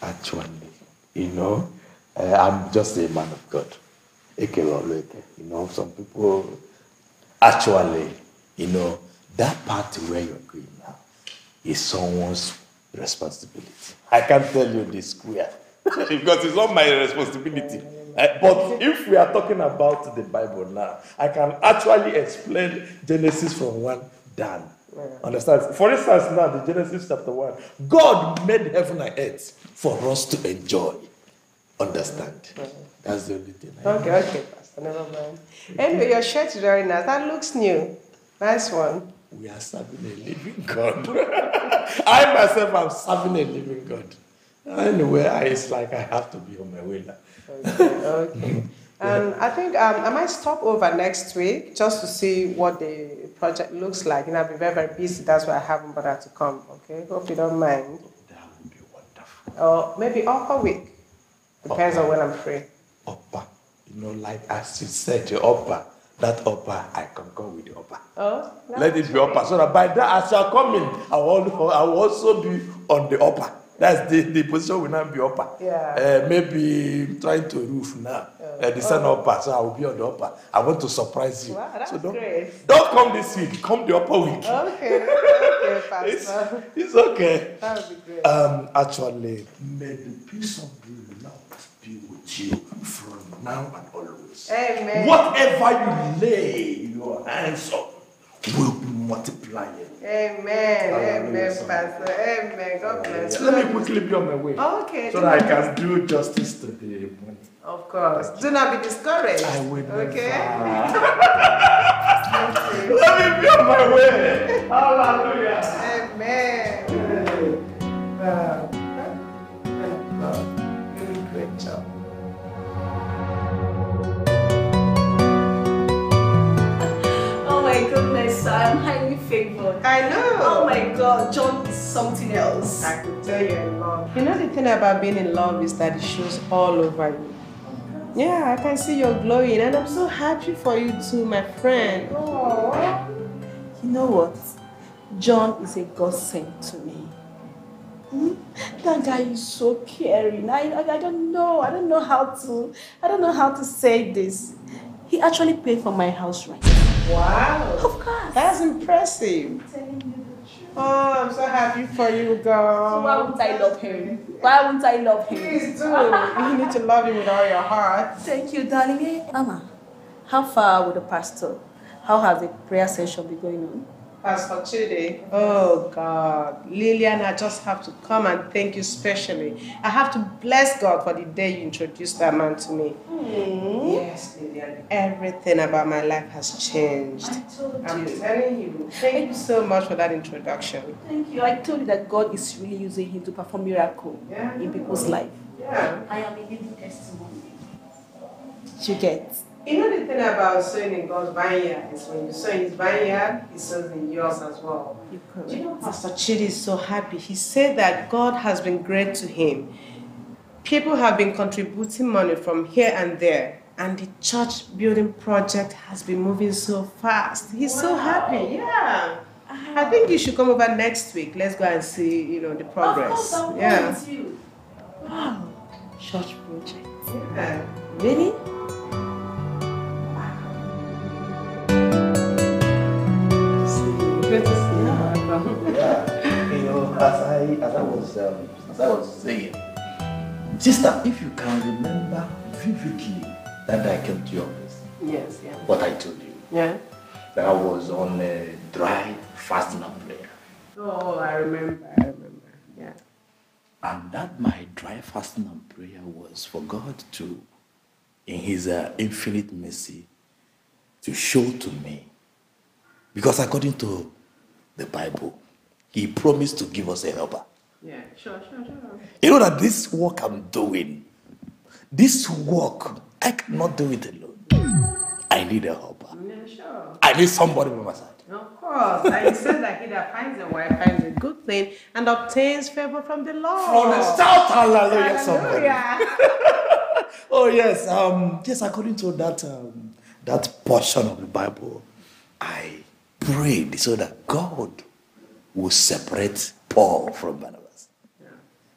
actually, you know, uh, I'm just a man of God. You know, some people, actually, you know, that part where you're going now is someone's responsibility. I can't tell you the square because it's not my responsibility. Uh, but if we are talking about the Bible now, I can actually explain Genesis from 1 down. Understand? For instance, now the Genesis chapter 1, God made heaven and earth for us to enjoy. Understand? That's the only thing. I Okay, okay, Pastor. Never mind. Anyway, your shirt is very nice. That looks new. Nice one. We are serving a living God. I myself am serving a living God. Anyway, it's like I have to be on my way now. Okay. And I think um, I might stop over next week just to see what the project looks like. You know, I've been very, very busy. That's why I haven't bothered to come. Okay. Hope you don't mind. That would be wonderful. Or maybe upper week. Depends on when I'm free. Upper, you know, like as you said, the upper, that upper, I can go with the upper. Oh, Let it be upper. So that by that, as you are coming, I will, I will also be on the upper. That's the, the position will not be upper. Yeah. Uh, maybe trying to roof now. Uh, the sun upper, so I will be on the upper. I want to surprise you. Wow, that's so don't, great. don't come this week. Come the upper week. Okay. Okay, It's, Pastor. it's okay. That would be great. Um, actually, may the peace of the Lord be with you from now and always. Amen. Whatever you lay your hands on will be multiplying. Amen. Amen, Pastor. Amen. God bless you. Let me quickly be on my way. Okay. So that I can do justice to the money. Of course. Do not be discouraged. I will Okay. Let me be on my way. Hallelujah. Amen. Wow. Uh, I'm favored. I know. Oh my god, John is something else. I can tell you're in love. You know the thing about being in love is that it shows all over you. Yeah, I can see you're glowing and I'm so happy for you too, my friend. You know what? John is a godsend to me. Hmm? That guy is so caring. I, I, I don't know. I don't know how to. I don't know how to say this. He actually paid for my house rent. Wow. Of course. That's impressive. Oh, I'm so happy for you, girl. So why wouldn't I love him? Why wouldn't I love him? Please do. you need to love him with all your heart. Thank you, darling. Mama, how far with the pastor? How has the prayer session been going on? Pastor Chidi, oh God, Lillian, I just have to come and thank you specially. I have to bless God for the day you introduced that man to me. Hmm? Yes, Lillian, everything about my life has changed. I told I'm you. telling you, thank you so much for that introduction. Thank you. I told you that God is really using him to perform miracle in people's life. Yeah. I am a living testimony. You get. You know the thing about sowing in God's vineyard is when you sow in his vineyard, he sows in yours as well. Do you know Pastor Chidi is so happy? He said that God has been great to him. People have been contributing money from here and there, and the church building project has been moving so fast. He's so happy. Yeah. I think you should come over next week. Let's go and see, you know, the progress. Of course, go yeah. you. Wow. Church project. Yeah. Really? I as I was um, as I was saying, sister, if you can remember vividly that I came to your place. Yes, yeah. what I told you, Yeah. that I was on a dry fasting and prayer, Oh, I remember. I remember. Yeah. and that my dry fasting and prayer was for God to, in His uh, infinite mercy, to show to me, because according to the Bible, He promised to give us a helper. Yeah. Sure, sure, sure. You know that this work I'm doing, this work, I cannot do it alone. I need a helper. Yeah, sure. I need somebody by my side. Of course. And he said that he that finds a wife finds a good thing and obtains favor from the Lord. From the south, hallelujah, somebody. Oh yes, um, yes. According to that um, that portion of the Bible, I prayed so that God will separate Paul from Barnabas,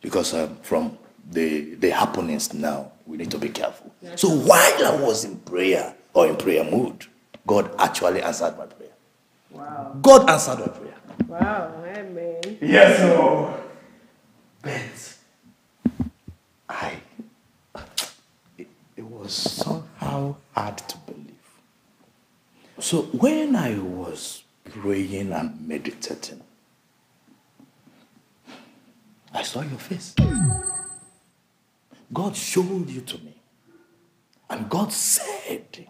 because um, from the the happenings now, we need to be careful. So while I was in prayer or in prayer mood, God actually answered my prayer. Wow. God answered my prayer. Wow. Amen. Yes, oh. But I, it, it was somehow hard to believe. So when I was praying and meditating, I saw your face. God showed you to me. And God said,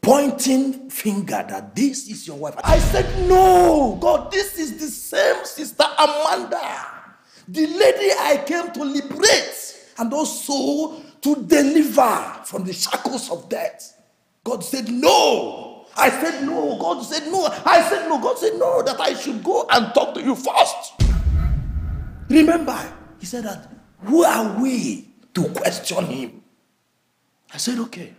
pointing finger that this is your wife. I said, No, God, this is the same sister Amanda, the lady I came to liberate and also to deliver from the shackles of death. God said, No. I said, No. God said, No. I said, No. God said, No, that I should go and talk to you first. Remember, he said that, Who are we to question him? I said, Okay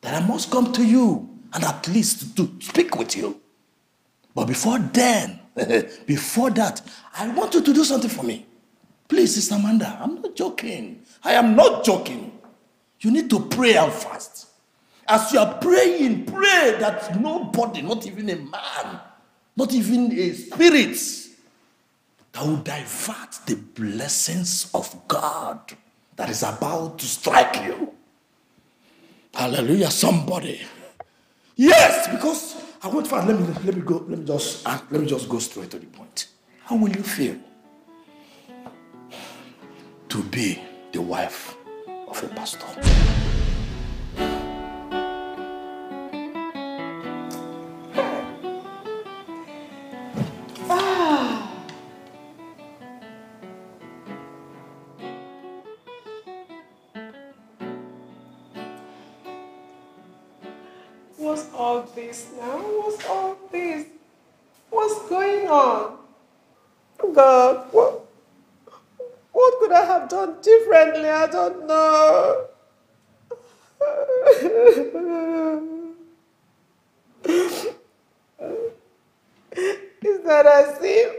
that I must come to you and at least to speak with you. But before then, before that, I want you to do something for me. Please, Sister Amanda, I'm not joking. I am not joking. You need to pray and fast. As you are praying, pray that nobody, not even a man, not even a spirit, that will divert the blessings of God that is about to strike you. Hallelujah, somebody. Yes, because I want fast. Let me let me go. Let me just uh, let me just go straight to the point. How will you feel to be the wife of a pastor? Now? What's all this? What's going on? God, what, what could I have done differently? I don't know. Is that as if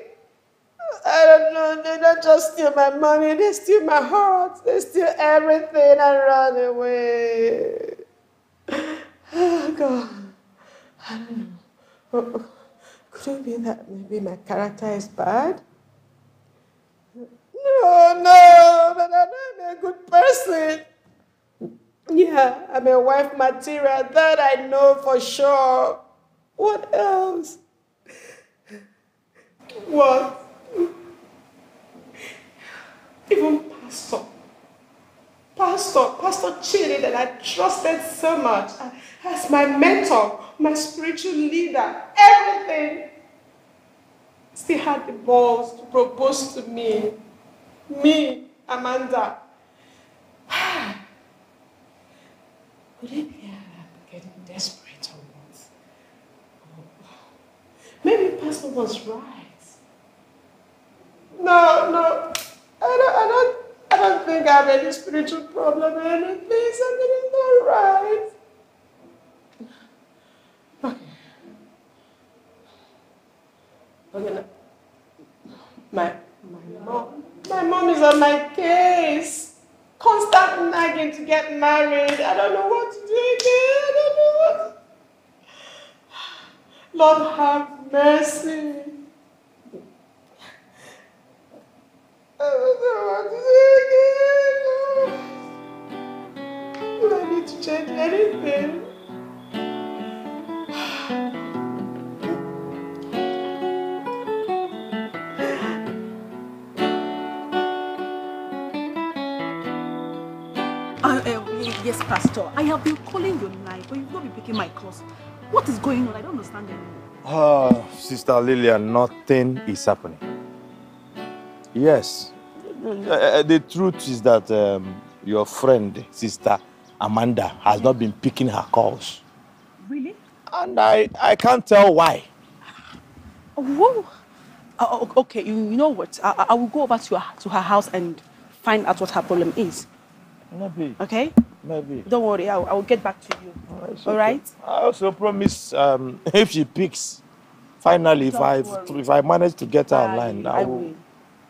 I don't know, they don't just steal my money, they steal my heart, they steal everything and run away. Oh God. I don't know. Could it be that maybe my character is bad? No, no, but I'm a good person. Yeah, I'm a wife material, that I know for sure. What else? What? Even Pastor. Pastor, Pastor Chidi that I trusted so much as my mentor, my spiritual leader, everything. Still had the balls to propose to me. Me, Amanda. Would it be I'm getting desperate or what? Oh, Maybe Pastor was right. No, no. I don't, I don't, I don't think I have any spiritual problem or anything. Something is not right. Now. My, my mom, my mom is on my case. Constant nagging to get married. I don't know what to do again. I don't know what. Lord have mercy. I don't know what to do again. Do I need to change anything? yes, Pastor. I have been calling your line, but you've not been picking my calls. What is going on? I don't understand anymore. Oh, Sister Lillian, nothing is happening. Yes. Uh, the truth is that um, your friend, Sister Amanda, has not been picking her calls. Really? And I, I can't tell why. Oh, whoa. Uh, okay, you, you know what? I, I- I will go over to her, to her house and find out what her problem is. Maybe. Okay? Maybe. Don't worry, I will, I will get back to you. It's All okay. right? I also promise um, if she picks, finally, if I if I manage to get her I, online, I I will. will.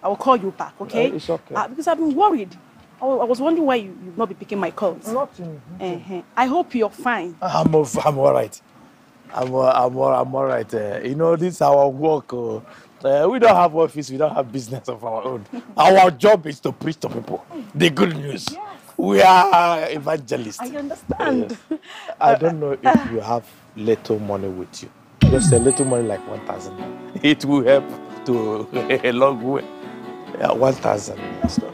I will call you back, okay? Uh, it's okay. Uh, because I've been worried. I I was wondering why you, you've not been picking my calls. Nothing. Uh-huh. I hope you're fine. I'm I'm all right. I'm I'm I'm all right. Uh, you know, this is our work. Uh, uh, we don't have office. We don't have business of our own. our job is to preach to people the good news. We are evangelists. I understand. I don't know if you have little money with you. Just a little money like 1,000. It will help to a long way. Yeah, 1,000. That's all.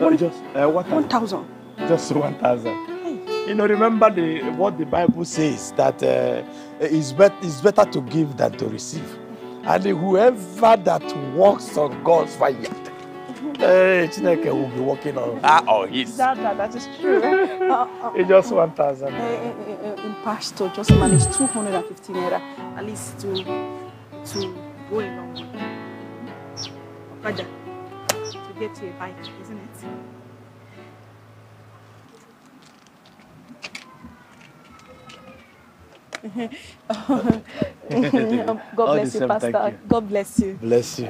No, just uh, 1,000. Just 1,000. You know, remember the what the Bible says that uh, it's, bet- it's better to give than to receive. And whoever that walks on God's vineyard, uh, Chineke will be working on her or his. That, that, that is true. uh, uh, It's just 1,000. uh, uh, uh, uh, Pastor just managed 250 naira at least to to go a long way. Raja, to get to a bike, isn't it? Um, God bless you, Pastor. you. God bless you. Bless you.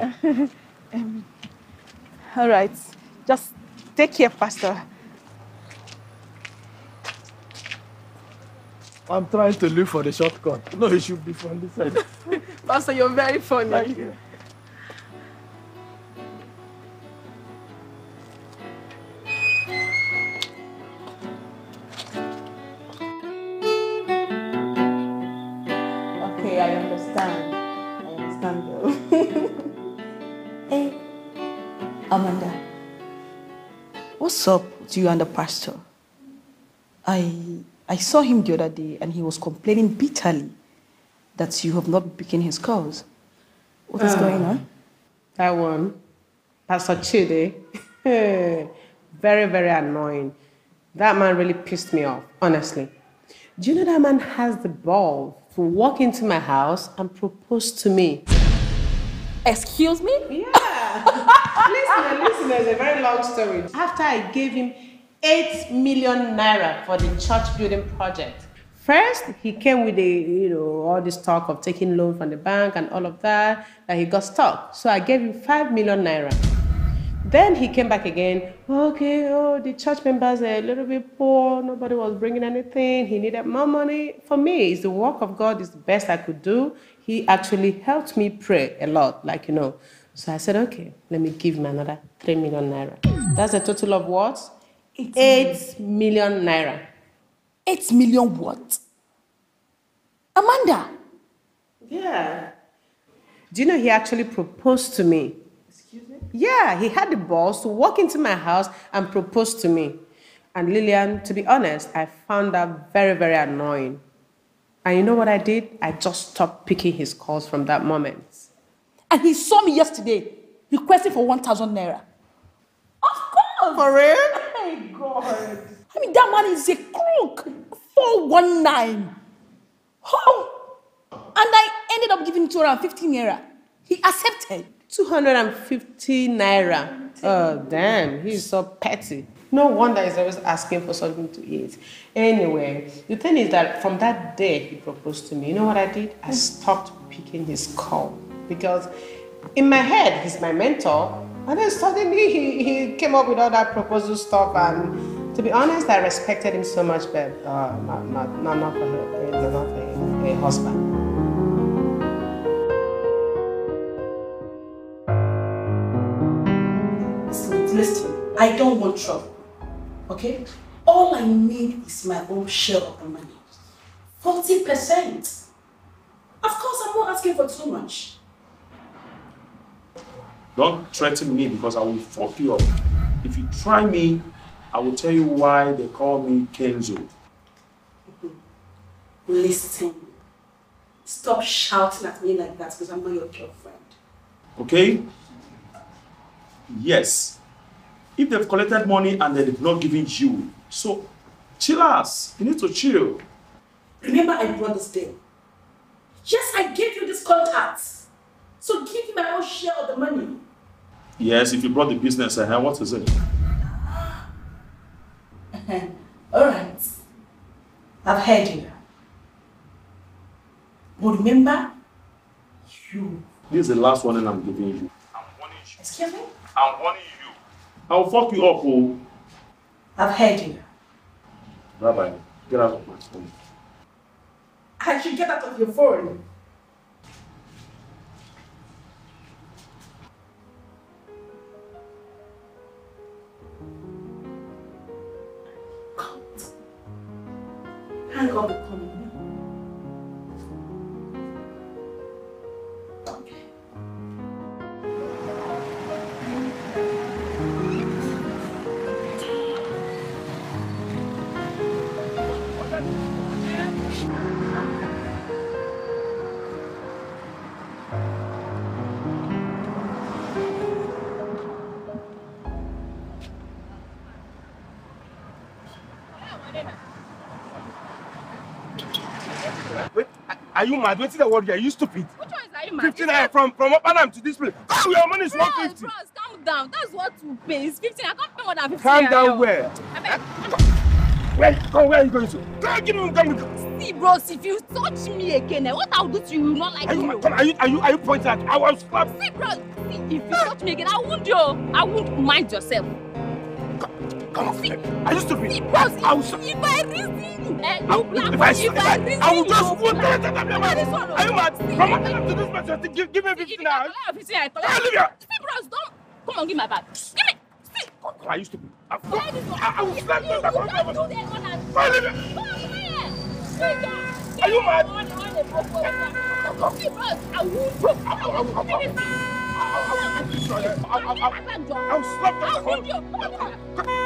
Um, all right. Just take care, Pastor. I'm trying to look for the shortcut. No, it should be from this side. Pastor, you're very funny. Thank you. What's up with you and the pastor? I I saw him the other day and he was complaining bitterly that you have not been picking his calls. What is Ah. going on? That one, Pastor Chidi, very, very annoying. That man really pissed me off, honestly. Do you know that man has the ball to walk into my house and propose to me? Excuse me? Yeah. listen, listen, there's a very long story. After I gave him 8 million naira for the church building project. First, he came with a, you know, all this talk of taking loan from the bank and all of that, that he got stuck. So I gave him 5 million naira. Then he came back again. Okay, oh, the church members are a little bit poor. Nobody was bringing anything. He needed more money. For me, it's the work of God. It's the best I could do. He actually helped me pray a lot, like you know. So I said, okay, let me give him another three million naira. That's a total of what? Eight million naira. Eight million what? Amanda. Yeah. Do you know he actually proposed to me? Excuse me? Yeah, he had the balls to walk into my house and propose to me. And Lillian, to be honest, I found that very, very annoying. And you know what I did? I just stopped picking his calls from that moment. And he saw me yesterday requesting for 1,000 naira. Of course. For real? Oh hey, God. I mean, that man is a crook. 419. Oh. And I ended up giving 250 naira. He accepted. 250 naira. Oh, damn, he's so petty. No wonder he's always asking for something to eat. Anyway, the thing is that from that day he proposed to me, you know what I did? I stopped picking his call because in my head he's my mentor. And then suddenly he, he came up with all that proposal stuff and to be honest, I respected him so much, but uh, not, not, not, not for, a, not for a, a husband. Listen, listen, I don't want trouble. Okay? All I need is my own share of the money. 40%. Of course, I'm not asking for too much. Don't threaten me because I will fuck you up. If you try me, I will tell you why they call me Kenzo. Listen. Stop shouting at me like that because I'm not your girlfriend. Okay? Yes. If they've collected money and they've not given you, so chill ass. You need to chill. Remember I brought this deal. Yes, I gave you this contact. So give me my own share of the money. Yes, if you brought the business eh, ahead, what is it? Alright. I've heard you. But remember, you. This is the last warning I'm giving you. Excuse me? I'm warning you. I'll fuck you up, oh. I've heard you. Bye bye. Get out of my phone. I should get out of your phone. Hang on you mad? What's the word here? You stupid? Which one is are you mad? 50 naira from, from Opanam to this place. Oh, your money is Bros, 150. bros, calm down. That's what you pay. It's 15. I can't pay more than 15. Calm naira, down yo. where? I beg. Where, come, where are you going to? Come, give me, come, come. See, bros, if you touch me again, eh, what I'll do to you, you will not like Are you, you. come, are you, are you, are you pointing at? I was slap. See, bros, see, if you touch me again, I won't you. I won't mind yourself. Come on, are you stupid? See, bros, I will, if I reason, eh, I you will, black, if I, if if I I, reason, I will you just go put black. that Look at this one, oh. Are you mad? See, From if Opanam to this place, just give, give me 50 naira. I collect 15, I collect. Olivia! See, bros, don't. Come on, give my bag. Give me. See. Come, are you stupid? I, Where this one? I, I will slap you. You don't do that one. Olivia! Come on, come here. Sit down. Are you mad? On, on the proposal. See, bros, I will broke. I will finish it. I'll slap I will you. Come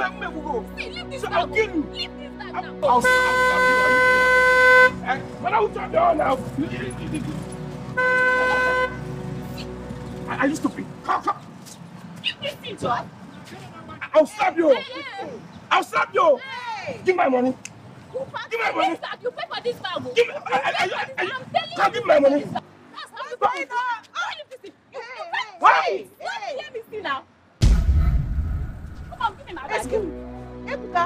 Slap me, go. See, leave this I'll now. kill you. Leave this bag now. I'll slap you. But I will turn down now. Are you stupid? Come, come. Give thing to us. I'll slap you. I'll slap you. Give my money. You Give me money. bag. You pay for this bag. oh. Give me. I, I, I, I. I'm telling you. give my money. That's how you buy it. Why Why? Hey, Let me me see now. Come give me my bag. Excuse me. Ebuka.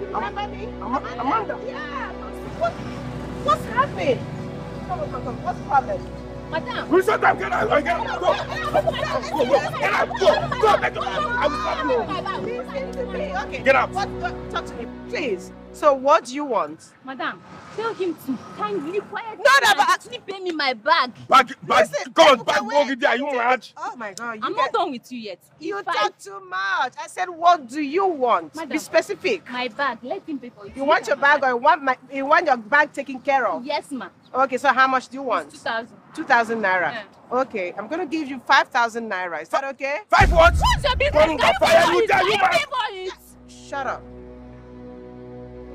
You remember me? Ama- Amanda. Yeah. What, what's happened? Come come on. What's the problem? Madam. We shut up. Get out. Get out. Go. Go. Go. Go. Get out. Go. Go. Get out. I will slap you. Listen to me. Okay. Get out. What, what, talk to me, please. So, what do you want? Madam, tell him to kindly quiet. No, no, down but- and actually pay me my bag. Bag. Bag. Listen, Come on. Ebuka, Bag. wait. Go. There. You mad? Oh my God! You I'm get- not done with you yet. You If I- talk too much. I said, what do you want? Be specific. My bag. Let him pay for it. You want your bag or you want my you want your bag taken care of? Yes, ma. Okay, so how much do you want? Two thousand. Two thousand naira. Okay, I'm gonna give you five thousand naira. Is that okay? Five what? What's your business? Come, Can you fire pay you for it? you you man. pay for it? Shut up.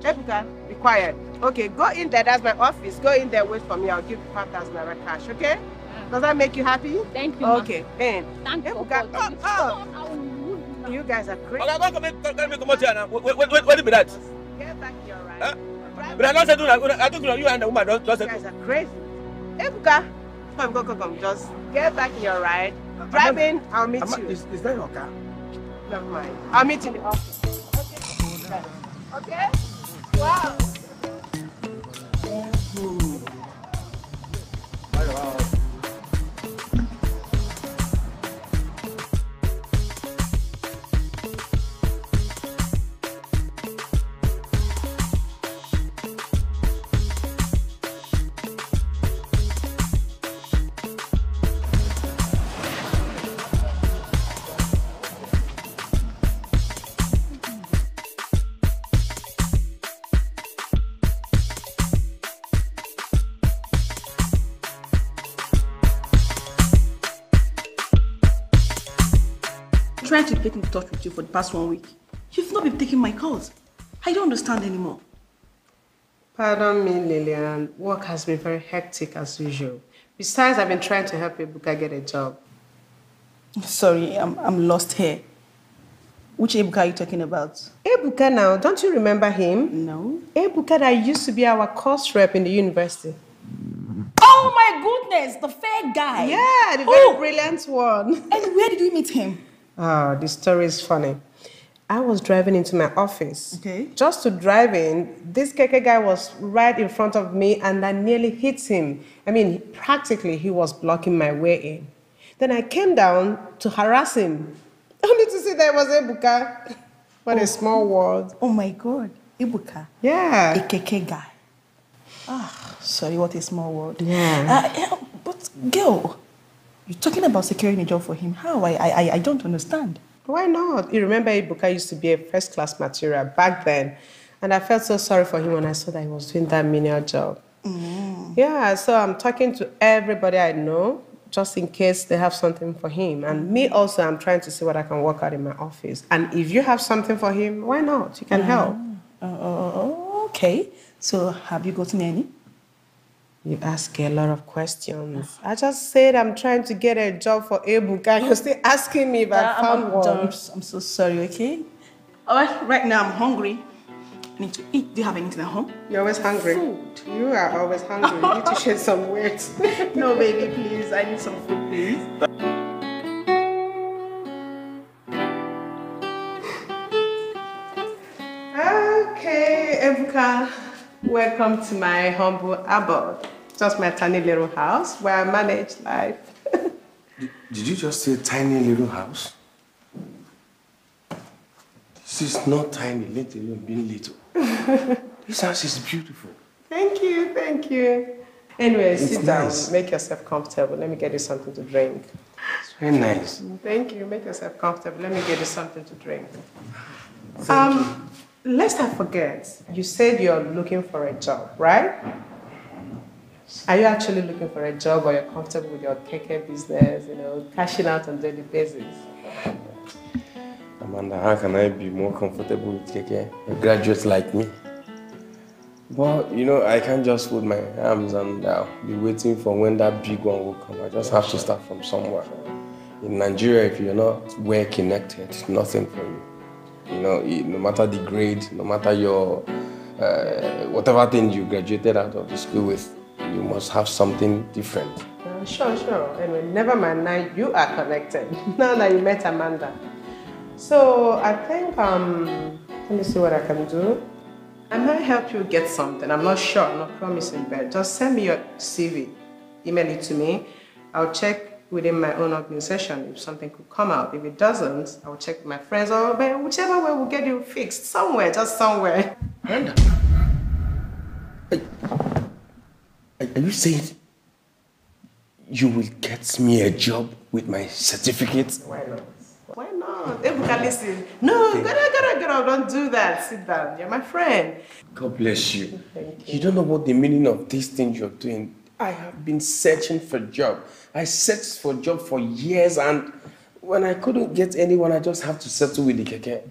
Ebuka, be quiet. Okay, go in there. That's my office. Go in there. Wait for me. I'll give you five thousand naira cash. Okay? Does that make you happy? Thank you. Okay. Then. Thank you. Ebuka, God. oh, oh. I will remove you now. You guys are crazy. Oga, come come come come come out here now. Wait, wait, wait, wait be that? Get back here, right? Huh? But I don't say do that. I think you and the woman don't don't You say. guys are crazy. Ebuka, come, go, go, come. Just get back in your ride. Drive in. I'll meet you. Is, is that your car? Never mind. I'll meet you in the office. Okay? Okay? Wow. For the past one week. You've not been taking my calls. I don't understand anymore. Pardon me, Lillian. Work has been very hectic as usual. Besides, I've been trying to help Ebuka get a job. Sorry, I'm, I'm lost here. Which Ebuka are you talking about? Ebuka now, don't you remember him? No. Ebuka that used to be our course rep in the university. Oh my goodness, the fair guy. Yeah, the very Oh. brilliant one. And where did we meet him? Oh, the story is funny. I was driving into my office. Okay. Just to drive in, this keke guy was right in front of me and I nearly hit him. I mean, practically he was blocking my way in. Then I came down to harass him. Only to see that it was Ebuka. What a small world. Oh my god, Ebuka. Yeah. A keke guy. Ah, sorry, what a small world. Yeah. Uh, yeah, but girl, you're talking about securing a job for him. How? I, I, I don't understand. Why not? You remember Ebuka used to be a first class material back then. And I felt so sorry for him when I saw that he was doing that menial job. Yeah, so I'm talking to everybody I know just in case they have something for him. And me also, I'm trying to see what I can work out in my office. And if you have something for him, why not? You can help. Uh, okay. So have you gotten any? You ask a lot of questions. I just said I'm trying to get a job for Ebuka. You're still asking me if I found I'm, one. I'm, I'm so sorry, okay? All right, right now I'm hungry. I need to eat. Do you have anything at home? You're always hungry. Food. You are always hungry. You need to shed some weight. No, baby, please. I need some food, please. Okay, Ebuka, welcome to my humble abode. Just my tiny little house where I manage life. Did you just say tiny little house? This is not tiny, let alone being little. this house is beautiful. Thank you, thank you. Anyway, It's sit down, nice. make yourself comfortable. Let me get you something to drink. It's very nice. Thank you, make yourself comfortable. Let me get you something to drink. um, lest I forget, you said you're looking for a job, right? Are you actually looking for a job or you're comfortable with your keke business, you know, cashing out on daily basis? Amanda, how can I be more comfortable with keke? A graduate like me. But, you know, I can't just fold my arms and uh, be waiting for when that big one will come. I just have to start from somewhere. In Nigeria, if you're not well connected, nothing for you. You know, no matter the grade, no matter your uh, whatever thing you graduated out of the school with, you must have something different. Uh, sure, sure. Anyway, never mind. Now you are connected. now that you met Amanda. So I think um, let me see what I can do. I might help you get something. I'm not sure. I'm not promising, but just send me your CV. Email it to me. I'll check within my own organization if something could come out. If it doesn't, I'll check with my friends or whichever way we'll get you fixed. Somewhere, just somewhere. Amanda. Are are you saying you will get me a job with my certificate? Why not? Why not? Ebuka, listen. No, get out, get get out. Don't do that. Sit down. You're my friend. God bless you. You don't know what the meaning of these things you're doing. I have been searching for job. I searched for job for years and when I couldn't get anyone, I just have to settle with the keke.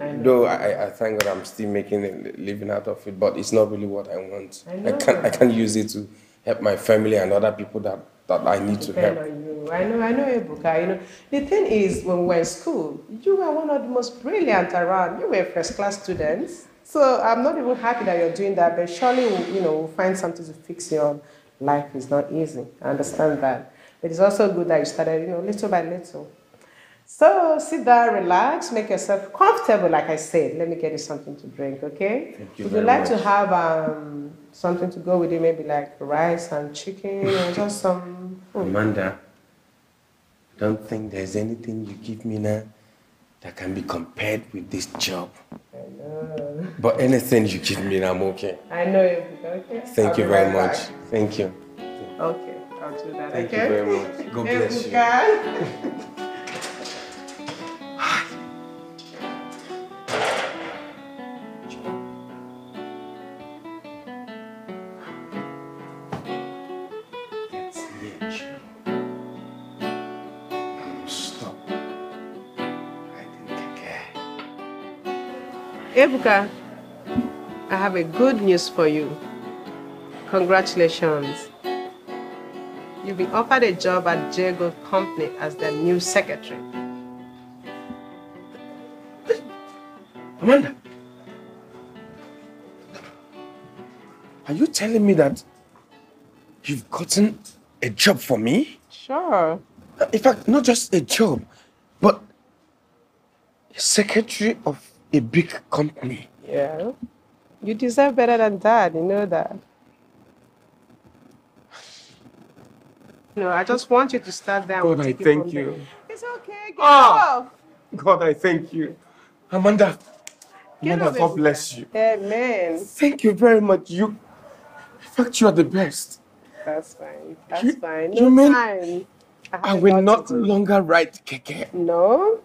I. Though I, I thank God I'm still making a living out of it, but it's not really what I want. I I, can't I can't use it to help my family and other people that, that I need to Depend help. on you. I know, I know, Ebuka. You know, the thing is, when we were in school, you were one of the most brilliant around. You were first class students. So I'm not even happy that you're doing that, but surely, we'll, you know, we'll find something to fix your life. is not easy. I understand that. But it's also good that you started, you know, little by little. So sit down, relax, make yourself comfortable. Like I said, let me get you something to drink, okay? Thank you Would you like much. to have um, something to go with it? Maybe like rice and chicken, or just some. Amanda, I don't think there's anything you give me now that can be compared with this job. But anything you give me, I'm okay. I know you. Okay. Thank I'll you very right much. back. Thank you. Okay, I'll do that. Thank you very much. God bless you. Ebuka, I have a good news for you. Congratulations. You've been offered a job at Jago Company as their new secretary. Amanda, are you telling me that you've gotten a job for me? Sure. In fact, not just a job, but a secretary of a big company. Yeah. You deserve better than that, you know that. No, I just want you to start there. God, I thank from there. you. It's okay. Get Ah. off. God, I thank you. Amanda, Get Amanda, God bless you. Amen. Thank you very much. You, in fact, you are the best. That's fine. That's You- fine. you No mean time. I a will not longer ride keke. No.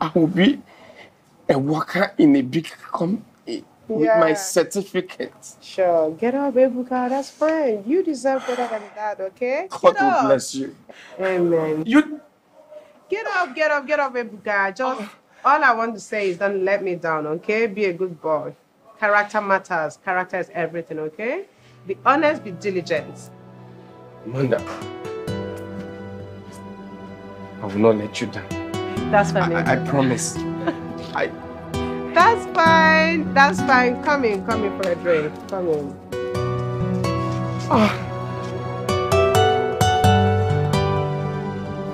I will be a worker in a big company with my certificate. Sure. Get up, Ebuka. That's fine. You deserve better than that, okay? God get will up. bless you. Amen. You Get up, get up, get up, Ebuka. Just all I want to say is don't let me down, okay? Be a good boy. Character matters. Character is everything, okay? Be honest, be diligent. Amanda, I will not let you down. That's fine. I, I Ebuka. promise. I That's fine. That's fine. Come in, come in for a drink. Come in. Oh.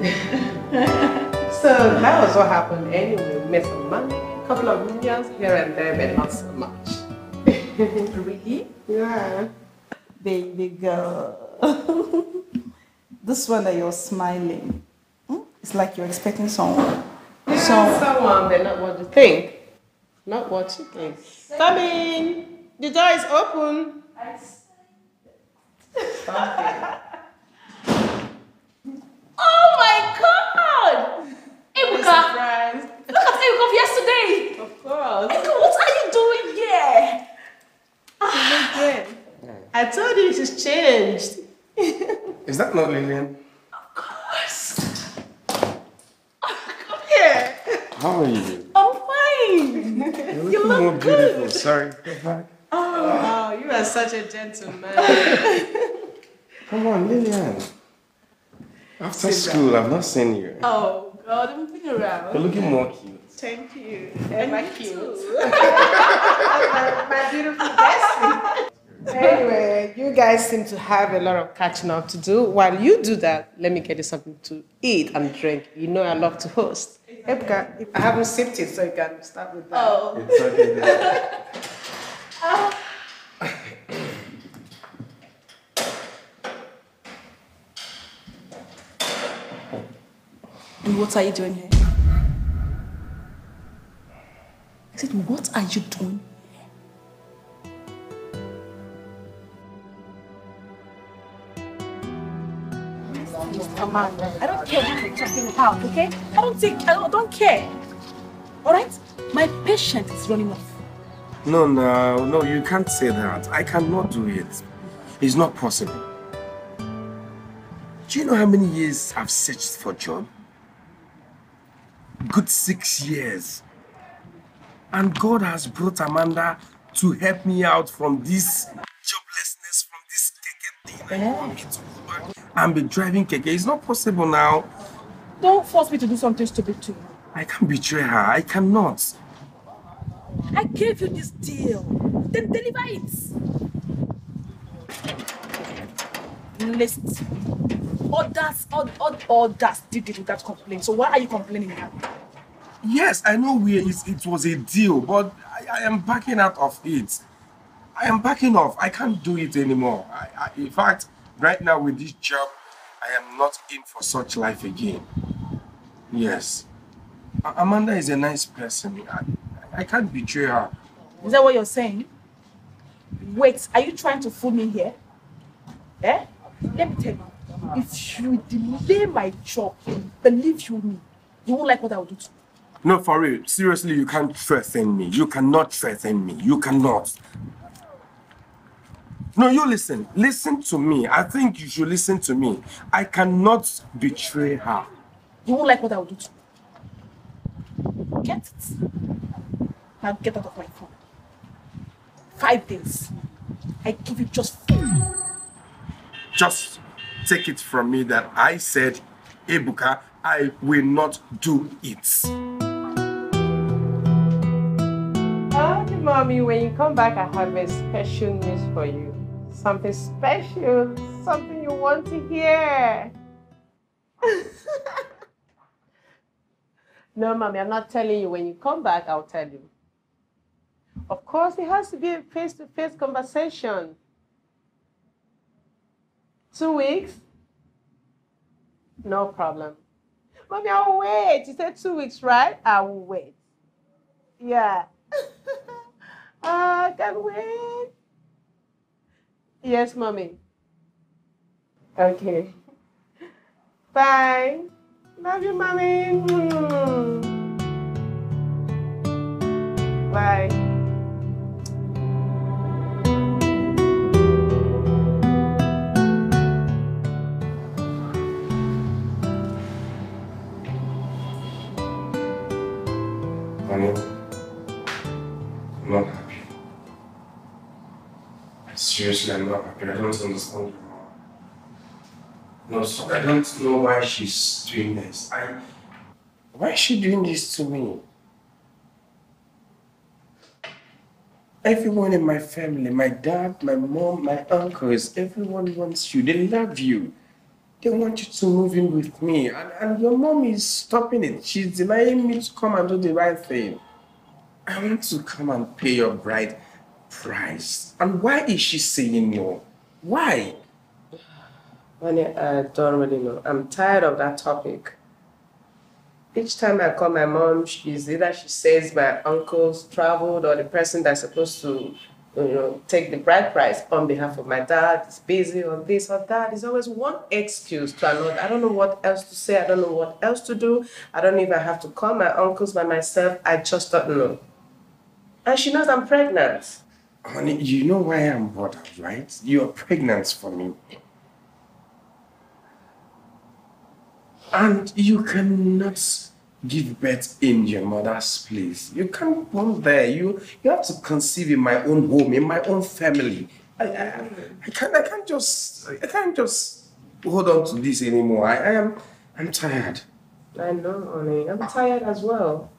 so that was what happened anyway. We made some money, a couple of millions here and there, but not so much. Really? Yeah. Baby girl. this one that you're smiling. hmm? It's like you're expecting someone. Yeah, So, someone, but not what you think. Not what you think. Come in. The door is open. Stop Oh my god! Ebuka! Surprise. Look at Ebuka of yesterday! Of course. Ebuka, what are you doing here? You look good. Ah. I told you she's changed. is that not Lillian? Come here. How are you? I'm fine! You're You look more beautiful. Sorry. Go back. Oh, you are such a gentleman. Come on, Lillian. After Sit school, down. I've not seen you. Oh, God, I'm been around. You're looking more cute. Thank you. Ever cute. my beautiful bestie. Anyway, you guys seem to have a lot of catching up to do. While you do that, let me get you something to eat and drink. You know I love to host. Ebuka, I haven't sipped it, so you can start with that. Oh. It's okay. Oh. And what are you doing here? I said, what are you doing? I don't care what you're talking about, okay? I don't think, I don't, don't care. All right? My patient is running off. No, no, no, you can't say that. I cannot do it. It's not possible. Do you know how many years I've searched for a job? Good six years. And God has brought Amanda to help me out from this joblessness, from this keke thing. I want me to go back and be driving keke. It's not possible now. Don't force me to do something stupid to you. I can't betray her. I cannot. I gave you this deal. Then deliver it. List. Others, others, others did it without complaint. So why are you complaining now? Yes, I know we, it, it was a deal, but I, I am backing out of it. I am backing off. I can't do it anymore. I, I, in fact, right now with this job, I am not in for such life again. Yes. Amanda is a nice person. I, I can't betray her. Is that what you're saying? Wait, are you trying to fool me here? Eh? Let me tell you. If you delay my job, believe you me, you won't like what I will do to you. No, for real. Seriously, you can't threaten me. You cannot threaten me. You cannot. No, you listen. Listen to me. I think you should listen to me. I cannot betray her. You won't like what I will do to you. Get it? Now get out of my phone. Five days. I give you just four. Just take it from me that I said, Ebuka, I will not do it. Okay, mommy, when you come back, I have a special news for you. Something special, something you want to hear. no, mommy, I'm not telling you. When you come back, I'll tell you. Of course, it has to be a face to face conversation. Two weeks? No problem. Mommy, I'll wait. You said two weeks, right? I will wait. Yeah. Ah, I can't wait. Yes, mommy. Okay. Bye. Love you, mommy. Mm. Bye. Not happy. I don't understand. No, so I don't know why she's doing this. I. Why is she doing this to me? Everyone in my family, my dad, my mom, my uncles, everyone wants you. They love you. They want you to move in with me. And, and your mom is stopping it. She's denying me to come and do the right thing. I want to come and pay your bride price. And why is she saying no? Why? Honey, I don't really know. I'm tired of that topic. Each time I call my mom, she's either she says my uncle's traveled or the person that's supposed to, you know, take the bride price on behalf of my dad is busy or this or that. There's always one excuse to another. I don't know what else to say. I don't know what else to do. I don't even have to call my uncles by myself. I just don't know. And she knows I'm pregnant. Honey, you know why I'm bothered, right? You're pregnant for me. And you cannot give birth in your mother's place. You can't born there. You you have to conceive in my own home, in my own family. I, I, I can't I can't just I can't just hold on to this anymore. I, I am, I'm tired. I know, honey. I'm tired as well.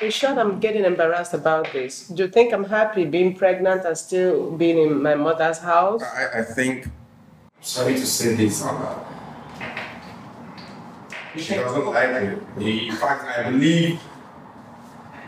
In short, I'm getting embarrassed about this. Do you think I'm happy being pregnant and still being in my mother's house? I, I think, sorry to say this, Anna. She doesn't like you. In fact, I believe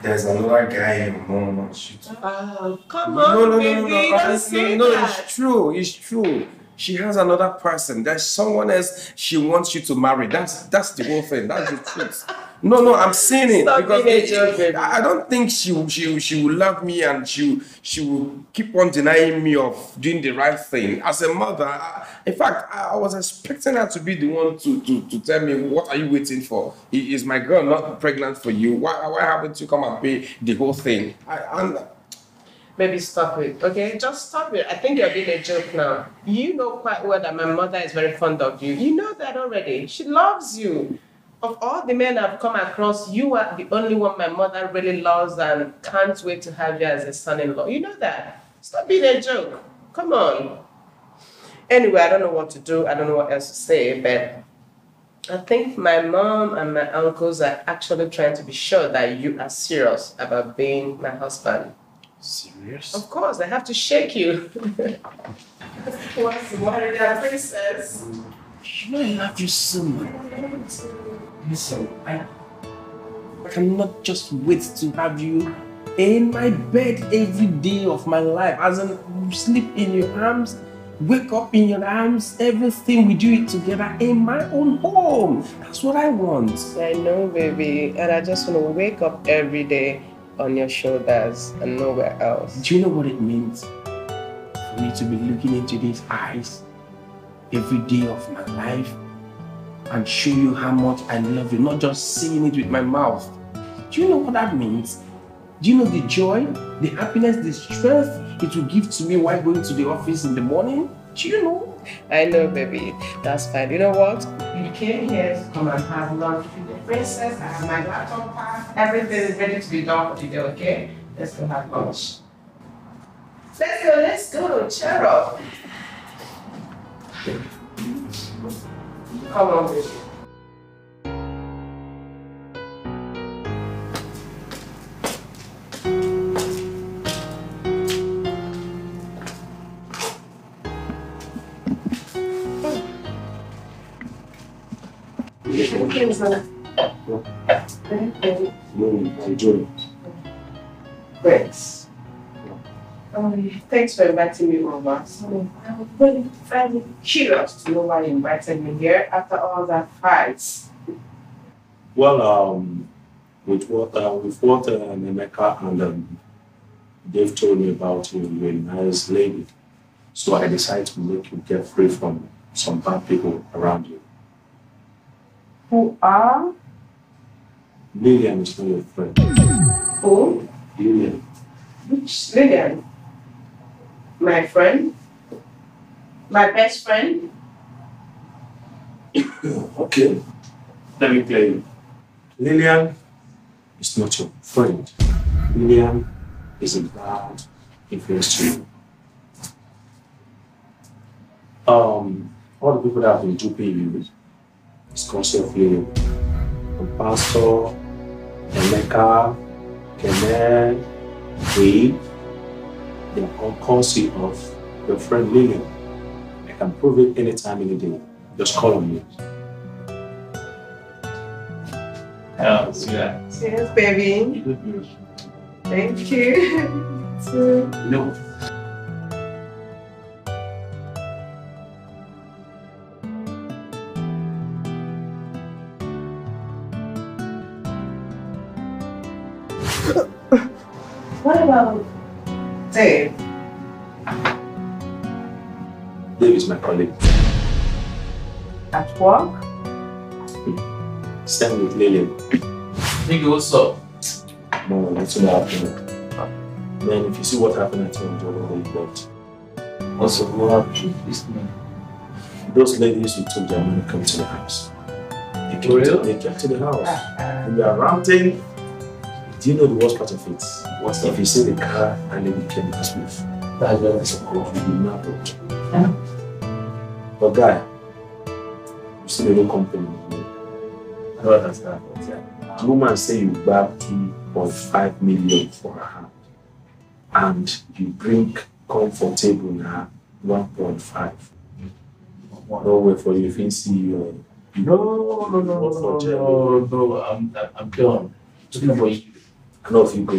there's another guy your mom you to. Oh, come No, on, no, no, baby. no, no, don't honestly, say no, that. it's true, it's true. She has another person. There's someone else she wants you to marry. That's that's the whole thing. That's the truth. No, no, I'm saying it Stop because it- baby. I don't think she she she will love me and she she will keep on denying me of doing the right thing. As a mother, I, in fact, I, was expecting her to be the one to, to to tell me what are you waiting for? Is my girl not pregnant for you? Why why haven't you come and pay the whole thing? I, and Baby, stop it, okay? Just stop it. I think you're being a joke now. You know quite well that my mother is very fond of you. You know that already. She loves you. Of all the men I've come across, you are the only one my mother really loves and can't wait to have you as a son in law. You know that. Stop being a joke. Come on. Anyway, I don't know what to do. I don't know what else to say, but I think my mom and my uncles are actually trying to be sure that you are serious about being my husband. Serious? Of course, I have to shake you. What's the matter, there, princess? You know I love you so much. Listen, I cannot just wait to have you in my bed every day of my life. As in, sleep in your arms, wake up in your arms, everything we do it together in my own home. That's what I want. I know, baby, and I just want to wake up every day on your shoulders and nowhere else. Do you know what it means for me to be looking into these eyes every day of my life and show you how much I love you, not just saying it with my mouth? Do you know what that means? Do you know the joy, the happiness, the strength it will give to me while going to the office in the morning? Do you know? I know, baby. That's fine. You know what? You came here to come and have lunch with the princess. I have my laptop packed. Everything is ready to be done for today, okay? Let's go have lunch. Let's go, let's go. Cheer up. 看我这些。嗯。你这个片子。嗯，对对。嗯，对对。喂。Um, thanks for inviting me over. So I'm really very curious to know why you invited me here after all that fights. Well, um, with what uh, with what uh, Nemeka and um, Dave told me about you, you're a nice lady. So I decided to make you get free from some bad people around you. Who are? Lillian is not your friend. Who? Lillian. Which Lillian? My friend? My best friend? Okay. Let me play you. Lillian is not your friend. Lillian is a bad influence to you. Um, all the people that have been duping you is conscious of. From Pastor, Emeka, Kenneth, Wade, they are all conscious of your friend Lillian. I can prove it anytime, any day. Just call on me. Oh, sweetheart. Yes, baby. Thank you. So- No. What about Dave? Dave is my colleague. At work? Stand with Lillian. Nigga, what's up? No, that's not happening. Then if you see what happened at home, you're going to regret. What's up? What happened? This man. Those ladies who took their money come to the house. They came, For to, they came to the house. Uh-uh. And we are ranting. Do you know the worst part of it? What's if you see the car and then you came to move. That's where I suppose you will not go. But guy, still no come from me. I don't understand. But yeah. The woman say you grab 2.5 million for her hand and you bring comfortable now 1.5. No way for you if you see you. No, no, no, no, no, no, I'm, I'm, I'm done. Talking about you. I know if you go.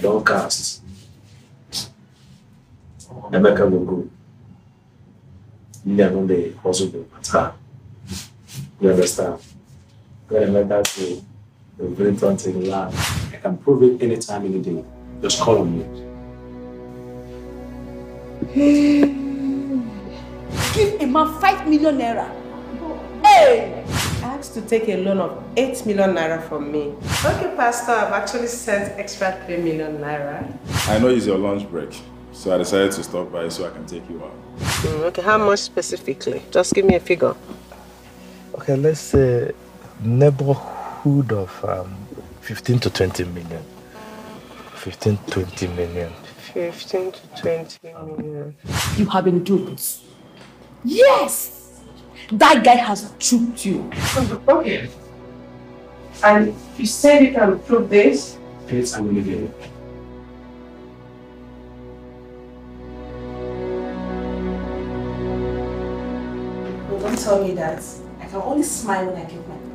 Don't cast. Emeka will go. Lilian on the hustle the matter. You understand? When Emeka go, the bring something land. I can prove it anytime, any day. Just call on me. Give a man five million naira. Hey! Asked to take a loan of 8 million naira from me. Okay, Pastor, I've actually sent extra 3 million naira. I know it's your lunch break, so I decided to stop by so I can take you out. Mm, okay, how much specifically? Just give me a figure. Okay, let's say neighborhood of um, 15 to 20 million. 15, 20 million. 15 to 20 million. You have been duped. Yes! That guy has tricked you. Okay. And you said you can prove this? Please, I'm going to get it. Don't tell me that. I can only smile when I give my money.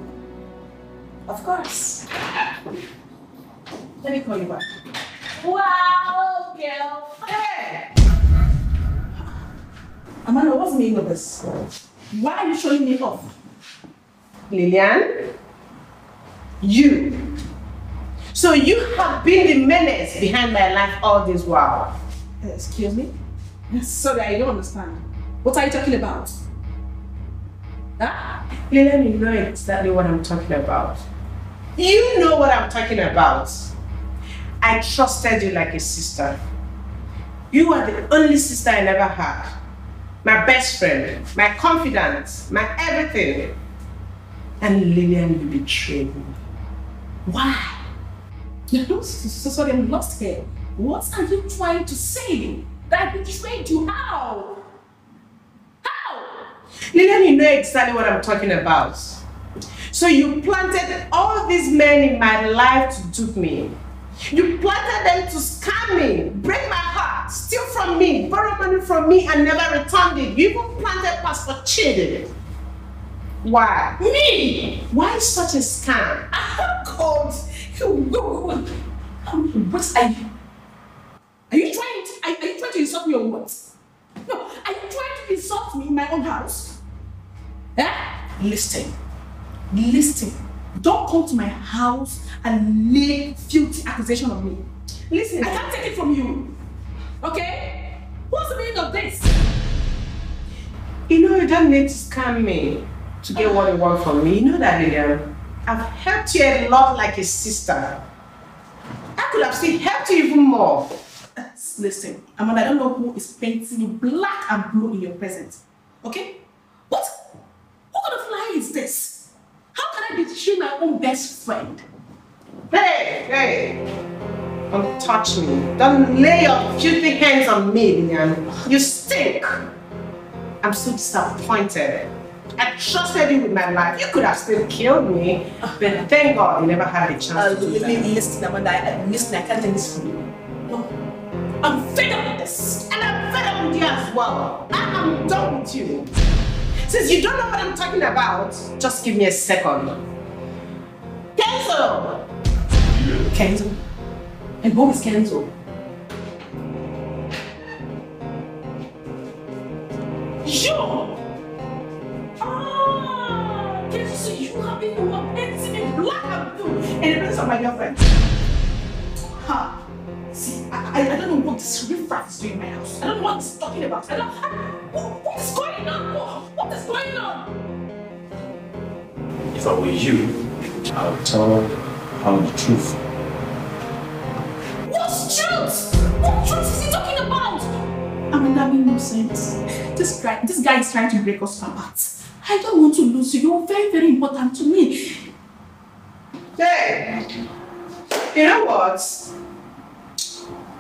Of course. Let me call you back. Wow, girl. Hey! Amanda, what's the meaning of this? Why are you showing me off? Lillian? You. So you have been the menace behind my life all this while. Excuse me? Sorry, I don't understand. What are you talking about? Huh? Lillian, you know exactly what I'm talking about. You know what I'm talking about. I trusted you like a sister. You are the only sister I never had. My best friend, my confidant, my everything. And Lillian, you betrayed me. Why? So sorry, I'm lost here. What are you trying to say? That I betrayed you? How? How? Lillian, you know exactly what I'm talking about. So you planted all these men in my life to dupe me. You planted them to scam me, break my heart, steal from me, borrow money from me and never returned it. You even planted Pastor Chidi. Why? Me? Why such a scam? God! Um, What are you? Are you trying to, are, are you trying to insult me or what? No, are you trying to insult me in my own house? Eh? Listen. Listen. Don't come to my house and lay filthy accusation on me. Listen, I can't take it from you. Okay? What's the meaning of this? You know you don't need to scam me to get what you want from me. You know that, Lillian. I've helped you a lot like a sister. I could have still helped you even more. Listen, Amanda, I don't know who is painting you black and blue in your presence. Okay? What? What kind of lie is this? How can I betray my own best friend? Hey, hey. Don't touch me. Don't lay your filthy hands on me, Lillian. You stink. I'm so disappointed. I trusted you with my life. You could have still killed me, but thank God you never had a chance Uh, to do that. listen, Amanda, I, listen, I can't take this from you. No. I'm fed up with this. And I'm fed up with you as well. I am done with you. Since you don't know what I'm talking about, just give me a second. Cancel! Kenzo? And who is Kenzo? You! Ah! Kenzo, so you have been the one painting me black and blue in the presence of my girlfriend. Ha! See, I, I, I don't know what this riffraff is doing in my house. I don't know what he's talking about. I don't, I, what, what is going on? What, what is going on? If I were you, I would tell her the truth. What truth? What truth is he talking about? I mean, that makes no sense. This guy, this guy is trying to break us apart. I don't want to lose you. You're very, very important to me. Hey! You know what?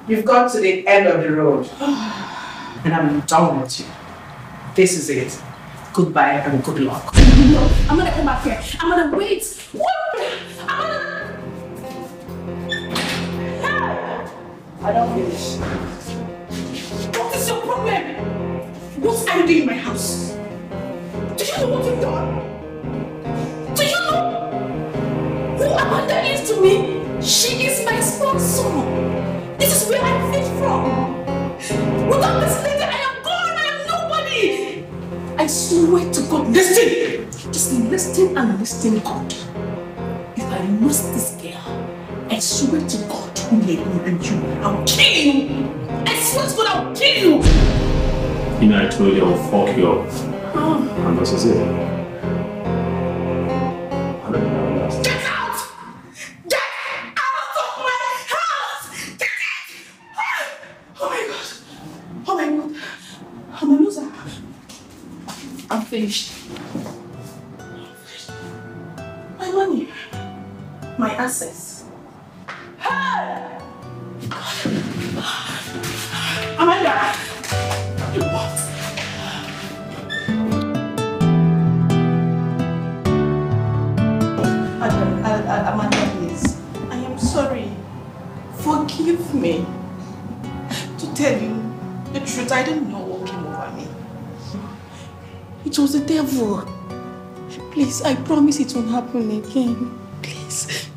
You've got to the end of the road. And I'm done with you. This is it. Goodbye and good luck. No, I'm gonna come back here. I'm gonna wait. What? I'm gonna. I don't finish. What is your problem? What are you doing in my house? Do you know what you've done? Do you know who Amanda is to me? She is my sponsor. This is where I fit from. Without this lady, I swear to God, listen. Just listen and listen God. If I lose this girl, I swear to God who made me and you, I'll kill you. I swear to God, I'll kill you. You know, I told you I'll fuck you up. Oh. And that's it. I don't know last Get out! Get out of my house! Get out! Oh my god! Oh my god! I'm a loser. I'm finished. My money. My assets. Hey! Amanda! What? Adam, uh, uh, Amanda, please. I am sorry. Forgive me. To tell you the truth, I didn't know It was the devil. Please, I promise it won't happen again. Please.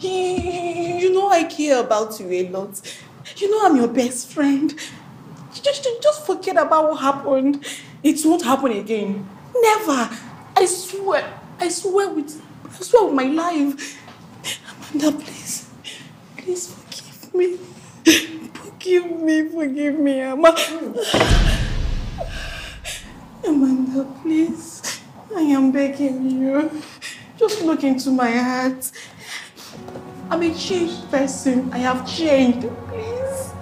You, know I care about you a lot. You know I'm your best friend. Just, just forget about what happened. It won't happen again. Never. I swear. I swear with I swear with my life. Amanda, please. Please forgive me. Forgive me, forgive me, Amma. Amanda, please. I am begging you. Just look into my heart. I'm a changed person. I have changed. Please.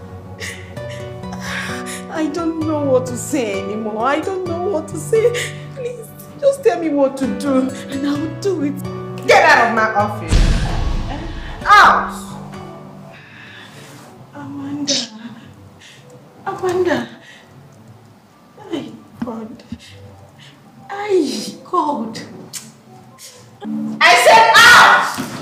I don't know what to say anymore. I don't know what to say. Please, just tell me what to do and I'll do it. Get out of my office. Out! Amanda. Amanda. God. Ay, God. I said out!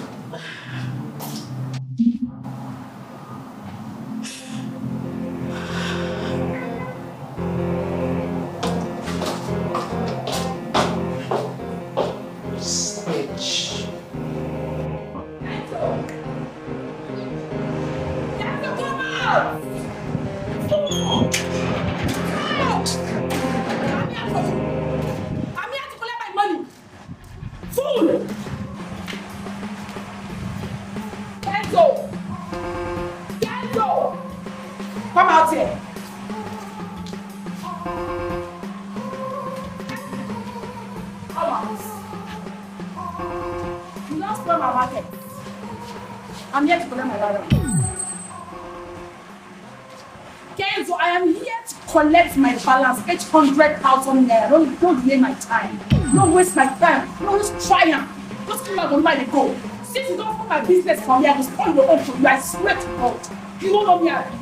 Balance, 800,000 naira. Don't, don't delay my time. Don't waste my time. Don't just try am. Just and let it go. Since you don't put my business for me, I will spoil your own for you. I swear to God. You don't know me, Abi.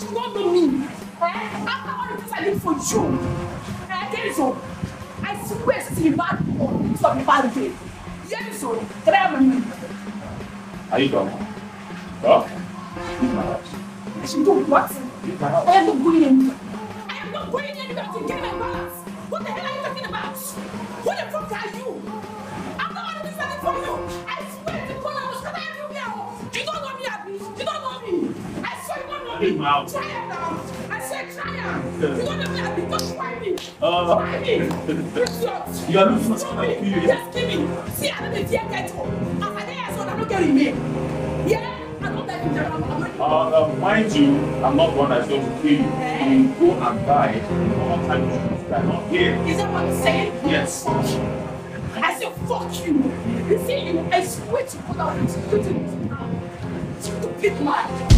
You don't know me. Eh? After all the things I did for you. Eh, Kenzo, I swear since you bad boy, it's not a bad day. Kenzo, can I have my money? Are you done? Huh? Leave my house. I should do what? Leave my house. I am not going anywhere. It now. I said try it. You don't me, Abi. Don't try me. Uh, try me. You are Show my me. Just give me. See, I don't if you get home. As I get so I'm not getting me. Yeah? I don't like it. I'm not Uh, uh, mind you, I'm not one that's going to kill you. You go and die. All time you should die. Not here. Is that what I'm saying? Yes. Fuck you. I said fuck you. You see you, I swear to God you now. Stupid man.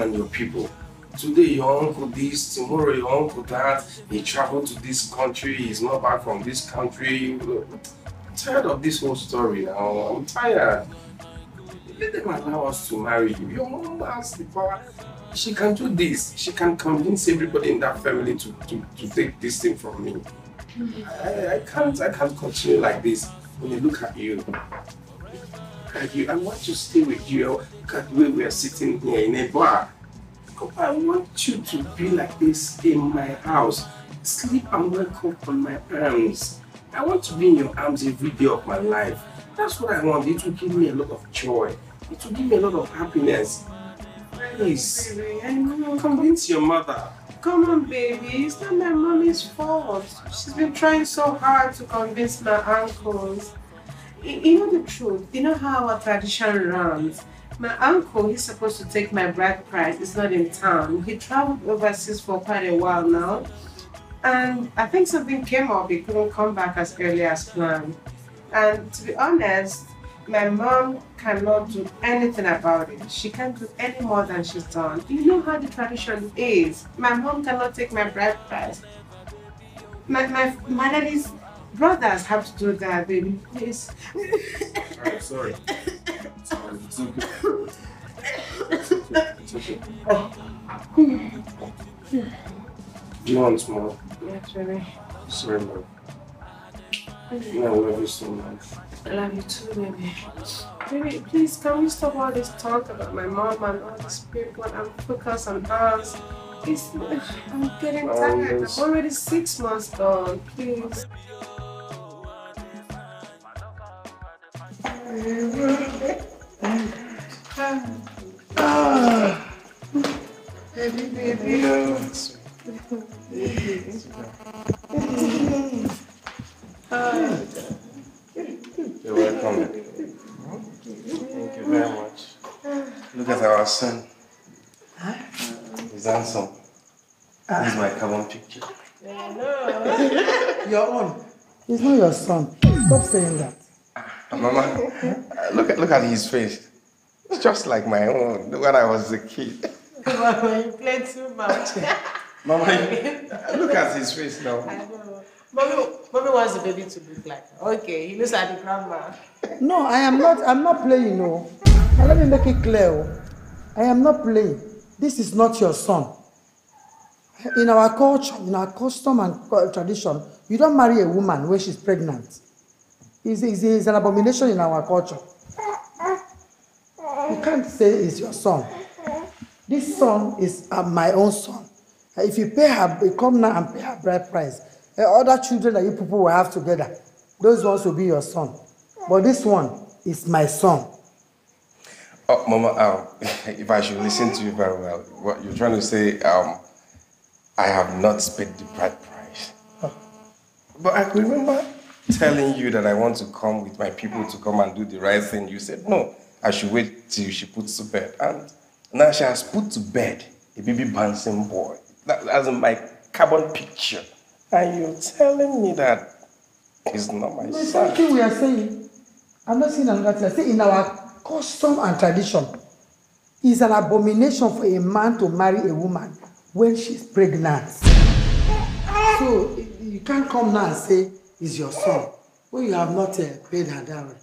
and your people. Today your uncle this, tomorrow your uncle that. He traveled to this country, he's not back from this country. I'm tired of this whole story now. I'm tired. Let them allow us to marry you. Your mom has the power. She can do this. She can convince everybody in that family to, to, to take this thing from me. I, I can't I can't continue like this. When you, look at you, I want to stay with you. Way we are sitting here in a bar. I want you to be like this in my house. Sleep and wake up on my arms. I want to be in your arms every day of my life. That's what I want. It will give me a lot of joy. It will give me a lot of happiness. Please, convince your mother. Come on, baby. It's not my mommy's fault. She's been trying so hard to convince my uncles. You know the truth. You know how our tradition runs. My uncle, he's supposed to take my bride price. He's not in town. He traveled overseas for quite a while now. And I think something came up. He couldn't come back as early as planned. And to be honest, my mom cannot do anything about it. She can't do any more than she's done. You know how the tradition is. My mom cannot take my bride price. My, my, my daddy's brothers have to do that, baby. Please. I'm sorry. Sorry, it's okay. It's okay. It's okay. Do you want more? Yes, baby. Sorry, mom. I love you so much. I love you too, baby. Baby, please, can we stop all this talk about my mom and all these people and focus on us? It's, I'm getting tired. I'm already six months gone. Please. You're welcome. Thank you very much. Look at our son. He's handsome. This is my carbon picture. Your own. He's not your son. Stop saying that. Mama, look at look at his face. It's just like my own when I was a kid. Mama, you play too much. Mama, look at his face now. I know. Mommy, mommy wants the baby to look like. Okay, he looks like the grandma. No, I am not. I'm not playing. No. Now let me make it clear. oh. I am not playing. This is not your son. In our culture, in our custom and tradition, you don't marry a woman when she's pregnant. It's, it's, it's an abomination in our culture. You can't say it's your son. This son is uh, my own son. Uh, If you pay her, you come now and pay her bride price. Uh, other children that you people will have together, those ones will be your son. But this one is my son. Oh, Mama, um, if I should listen to you very well, what you're trying to say, um, I have not paid the bride price. But I remember telling you that I want to come with my people to come and do the right thing. You said no, I should wait till she puts to bed. And now she has put to bed a baby bouncing boy. That, that's my carbon picture. And you're telling me that he's not my The son. thing we are saying. I'm not saying another thing. I say in our custom and tradition, it's an abomination for a man to marry a woman when she's pregnant. So you can't come now and say it's your son when you have not uh, paid her dowry.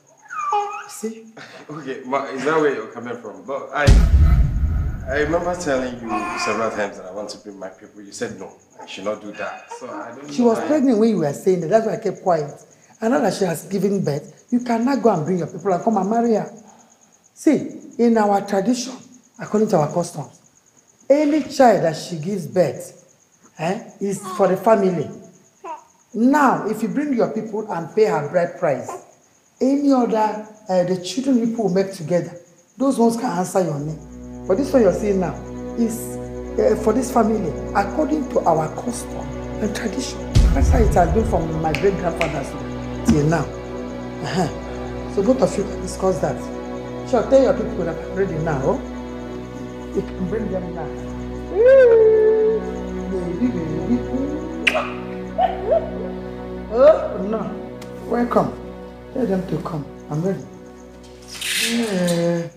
See? Okay, ma, is that where you're coming from? But I, I remember telling you several times that I want to bring my people. You said no, I should not do that. So I don't. She was why. pregnant when you were saying that. That's why I kept quiet. And now that she has given birth, you cannot go and bring your people and come and marry her. See, in our tradition, according to our customs, any child that she gives birth eh, is for the family. Now, if you bring your people and pay her bride price, any other, uh, the children you people will make together, those ones can answer your name. But this one you're saying now is uh, for this family, according to our custom and tradition. That's how it has been from my great grandfather's till now. Uh-huh. So both of you can discuss that. Sure, tell your people that I'm ready now. Oh? Bring them now. Baby, baby. Oh, no. Welcome. Tell them to come. I'm ready. Yeah.